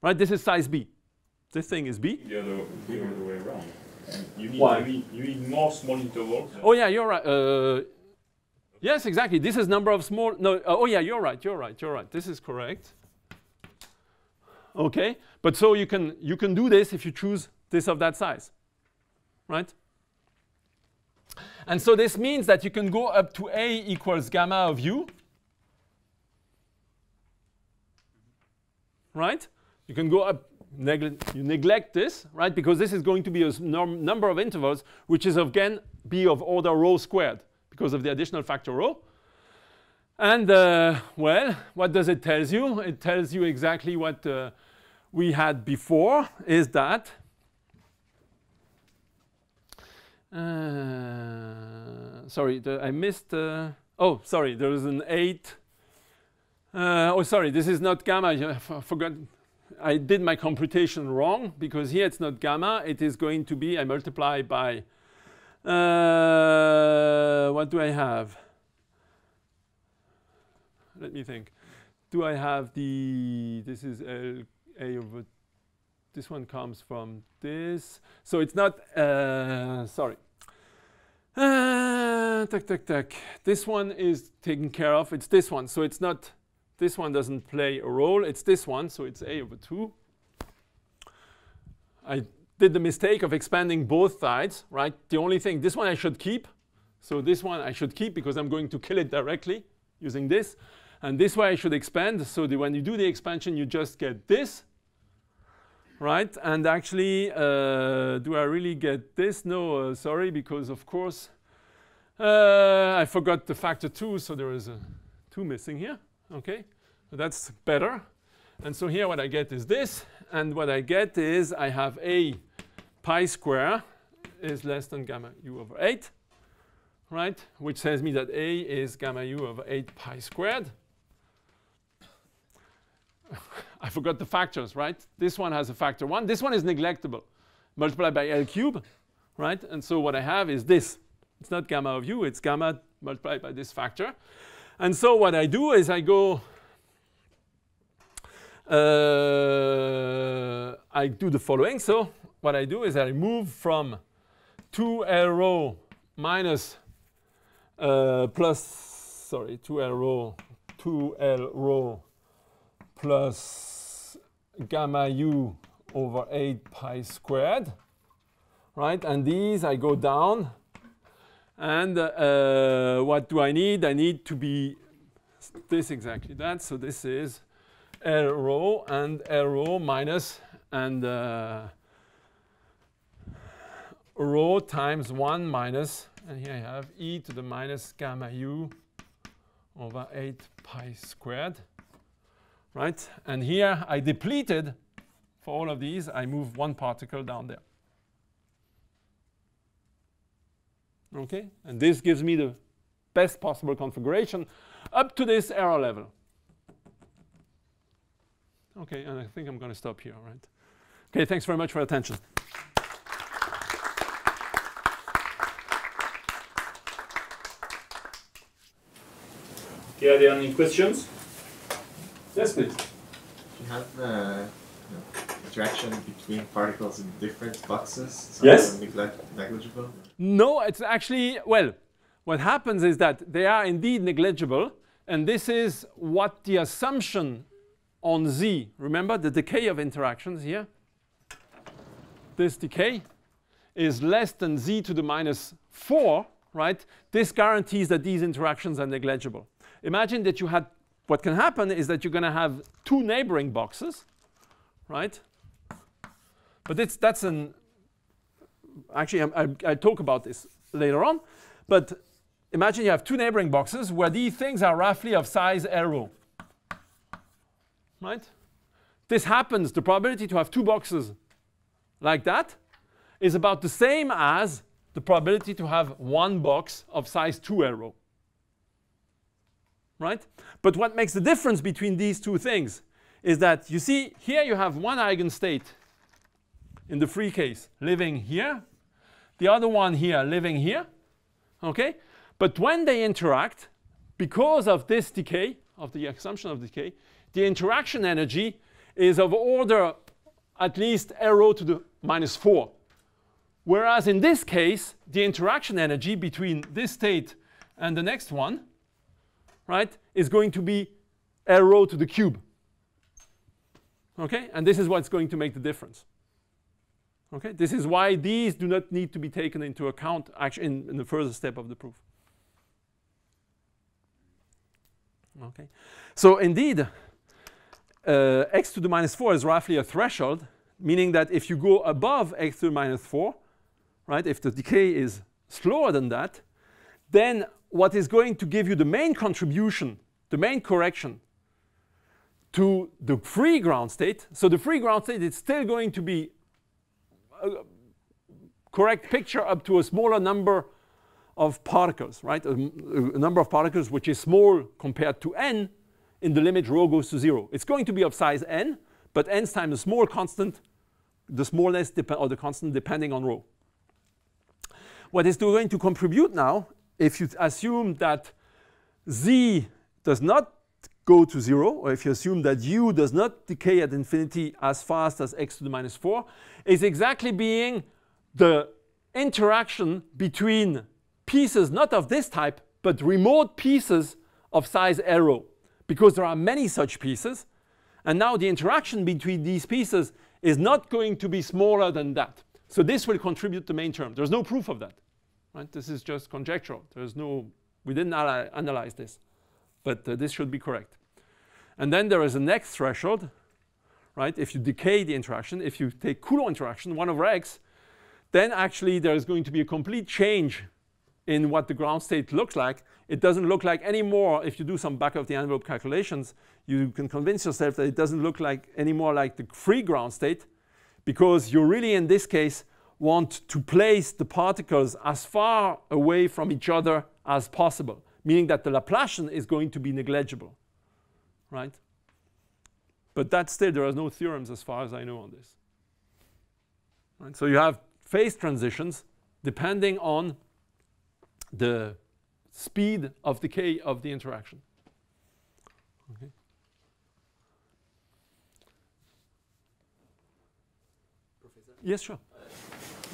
Right? This is size B. This thing is B. the other, the other way around. You need, Why? You need, you need more small intervals. Oh yeah, you're right. Uh, yes, exactly. This is number of small. No. uh, oh yeah, you're right. You're right. You're right. This is correct. Okay, but so you can you can do this if you choose this of that size, right? And so this means that you can go up to a equals gamma of u. Right? You can go up, you neglect this, right? Because this is going to be a num- number of intervals, which is again b of order rho squared because of the additional factor rho. And uh, well, what does it tell you? It tells you exactly what uh, we had before, is that uh, sorry, the, I missed. Uh, oh, sorry, there is an eight. Uh, oh, sorry, this is not gamma. I forgot. I did my computation wrong because here it's not gamma. It is going to be I multiply by. Uh, what do I have? Let me think. Do I have the? This is L A over. This one comes from this. So it's not. Uh, sorry. Uh, tac, tac, tac. This one is taken care of. It's this one. So it's not. This one doesn't play a role. It's this one. So it's A over 2. I did the mistake of expanding both sides, right? The only thing, this one I should keep. So this one I should keep because I'm going to kill it directly using this. And this way I should expand. So the, when you do the expansion, you just get this right? And actually, uh, do I really get this? No, uh, sorry, because of course, uh, I forgot the factor 2, so there is a 2 missing here, okay? That's better. And so here what I get is this, and what I get is I have a pi square is less than gamma u over 8, right? Which tells me that a is gamma u over 8 pi squared. I forgot the factors, right? This one has a factor 1. This one is neglectable. Multiplied by L cube, right? And so what I have is this. It's not gamma of u, it's gamma multiplied by this factor. And so what I do is I go, uh, I do the following. So what I do is I move from 2L rho minus uh, plus, sorry, 2L rho, 2L rho plus gamma u over 8 pi squared, right? And these I go down. And uh, what do I need? I need to be this exactly that. So this is L rho and L rho minus and uh, rho times 1 minus, and here I have e to the minus gamma u over 8 pi squared right? And here I depleted, for all of these, I move one particle down there. Okay, and this gives me the best possible configuration up to this error level. Okay, and I think I'm going to stop here, right? Okay, thanks very much for your attention. Okay, are there any questions? Yes, please. Do you have uh, you know, interaction between particles in different boxes, it's Yes. neglect- negligible. No, it's actually, well, what happens is that they are indeed negligible, and this is what the assumption on Z, remember the decay of interactions here? This decay is less than Z to the minus 4, right? This guarantees that these interactions are negligible. Imagine that you had, what can happen is that you're going to have two neighboring boxes, right? But it's, that's an actually I'm- I, I'll talk about this later on, but imagine you have two neighboring boxes where these things are roughly of size L rho, right? This happens, the probability to have two boxes like that is about the same as the probability to have one box of size 2 L rho, right? But what makes the difference between these two things is that you see here you have one eigenstate in the free case living here, the other one here living here, okay? But when they interact, because of this decay, of the assumption of decay, the interaction energy is of order at least L rho to the minus 4. Whereas in this case, the interaction energy between this state and the next one, right, is going to be L rho to the cube. Okay? And this is what's going to make the difference. Okay, this is why these do not need to be taken into account actually in, in the further step of the proof. Okay, so indeed, uh, x to the minus 4 is roughly a threshold, meaning that if you go above x to the minus 4, right, if the decay is slower than that, then what is going to give you the main contribution, the main correction to the free ground state, so the free ground state is still going to be a correct picture up to a smaller number of particles, right? A number of particles which is small compared to n in the limit rho goes to zero. It's going to be of size n, but n's times a small constant, the smallness or the constant depending on rho. What is going to contribute now, if you assume that z does not go to zero, or if you assume that u does not decay at infinity as fast as x to the minus 4, is exactly being the interaction between pieces not of this type, but remote pieces of size L rho, because there are many such pieces. And now the interaction between these pieces is not going to be smaller than that. So this will contribute to main term. There's no proof of that. Right? This is just conjectural. There's no, we didn't analyze this, but uh, this should be correct. And then there is a next threshold, right? If you decay the interaction, if you take Coulomb interaction, 1 over x, then actually there is going to be a complete change in what the ground state looks like. It doesn't look like anymore, if you do some back of the envelope calculations, you can convince yourself that it doesn't look like anymore like the free ground state because you're really, in this case, want to place the particles as far away from each other as possible, meaning that the Laplacian is going to be negligible, right? But that still, there are no theorems as far as I know on this. Right? So you have phase transitions depending on the speed of decay of the interaction. Okay. Professor? Yes, sure.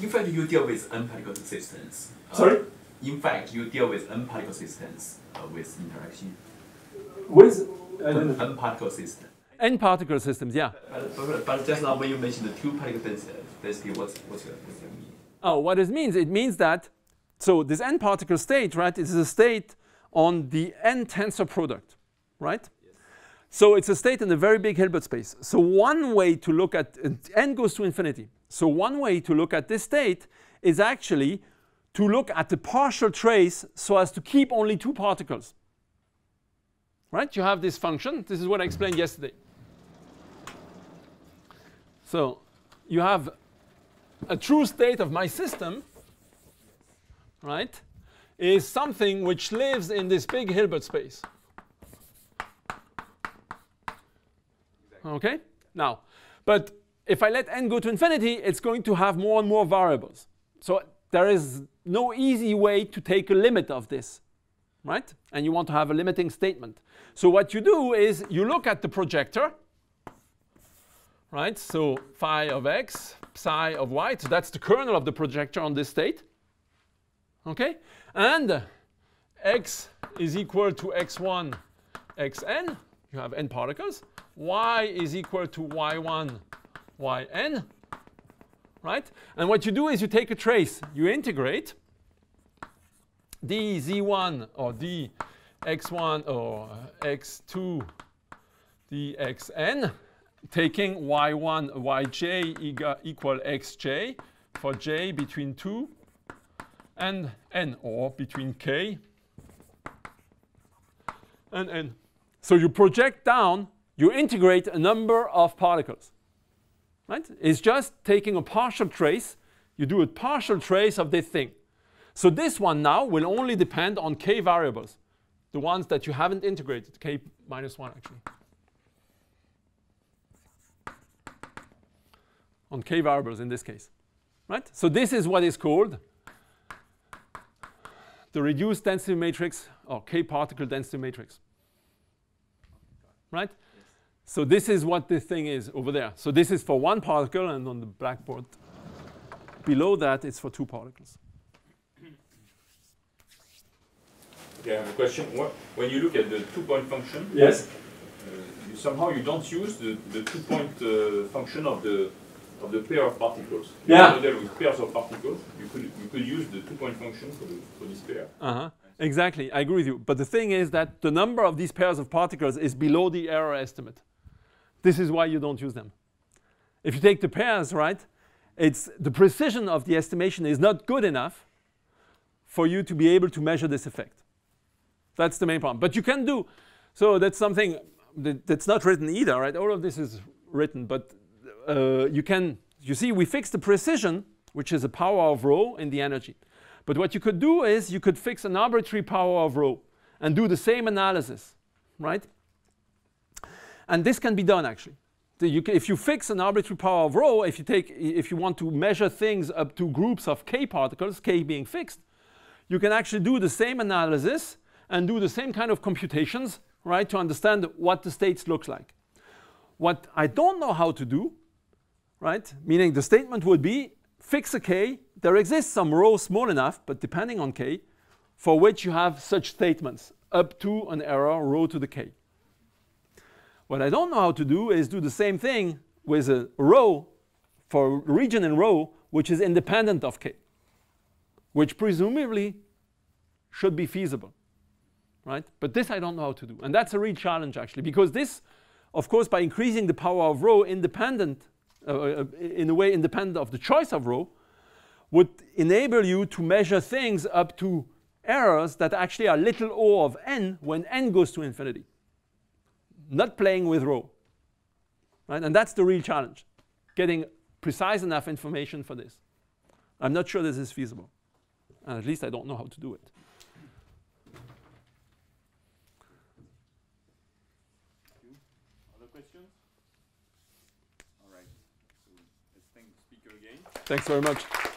In fact, you deal with n-particle systems. Uh, Sorry? In fact, you deal with n-particle systems uh, with interaction. With N-particle system. n particle systems, yeah. But, but, but just now when you mentioned the two-particle density, density what's, what's your, what's your meaning? Oh, what it means? It means that, so this n particle state, right, is a state on the n tensor product, right? So it's a state in a very big Hilbert space. So one way to look at, uh, n goes to infinity. So one way to look at this state is actually to look at the partial trace so as to keep only two particles. Right? You have this function. This is what I explained yesterday. So you have a true state of my system, right, is something which lives in this big Hilbert space. Okay? Now, but if I let n go to infinity, it's going to have more and more variables. So there is no easy way to take a limit of this, right? And you want to have a limiting statement. So what you do is you look at the projector, right? So phi of x, psi of y, so that's the kernel of the projector on this state. Okay? And x is equal to x1, xn, you have n particles. y is equal to y1, yn, right? And what you do is you take a trace, you integrate dz1 or dx1 or x2 dxn, taking y1, yj equal xj for j between 2 and n, or between k and n. So you project down, you integrate a number of particles. Right? It's just taking a partial trace, you do a partial trace of this thing. So this one now will only depend on k variables, the ones that you haven't integrated, k minus 1 actually. On k variables in this case. Right? So this is what is called the reduced density matrix or k particle density matrix. Right? So this is what this thing is over there. So this is for one particle, and on the blackboard below that, it's for two particles. Okay, I have a question. When you look at the two-point function, Yes. uh, you, somehow you don't use the, the two-point uh, function of the of the pair of particles. You Yeah. model with pairs of particles. You could you could use the two-point function for, the, for this pair. Uh-huh. Exactly. I agree with you. But the thing is that the number of these pairs of particles is below the error estimate. This is why you don't use them. If you take the pairs, right, it's the precision of the estimation is not good enough for you to be able to measure this effect. That's the main problem. But you can do so that's something that, that's not written either, right? All of this is written, but uh, you can you see we fix the precision, which is a power of rho in the energy. But what you could do is you could fix an arbitrary power of rho and do the same analysis, right? And this can be done actually. You ca- if you fix an arbitrary power of rho, if you take, if you want to measure things up to groups of k particles, k being fixed, you can actually do the same analysis and do the same kind of computations, right, to understand what the states looks like. What I don't know how to do, right, meaning the statement would be fix a k, there exists some rho small enough, but depending on k, for which you have such statements up to an error rho to the k. What I don't know how to do is do the same thing with a rho for region in rho which is independent of k, which presumably should be feasible, right? But this I don't know how to do, and that's a real challenge actually, because this, of course, by increasing the power of rho independent, uh, uh, in a way independent of the choice of rho, would enable you to measure things up to errors that actually are little o of n when n goes to infinity not playing with rho. Right? And that's the real challenge, getting precise enough information for this. I'm not sure this is feasible. And at least I don't know how to do it. Other questions? All right. So let's thank the speaker again. Thanks very much.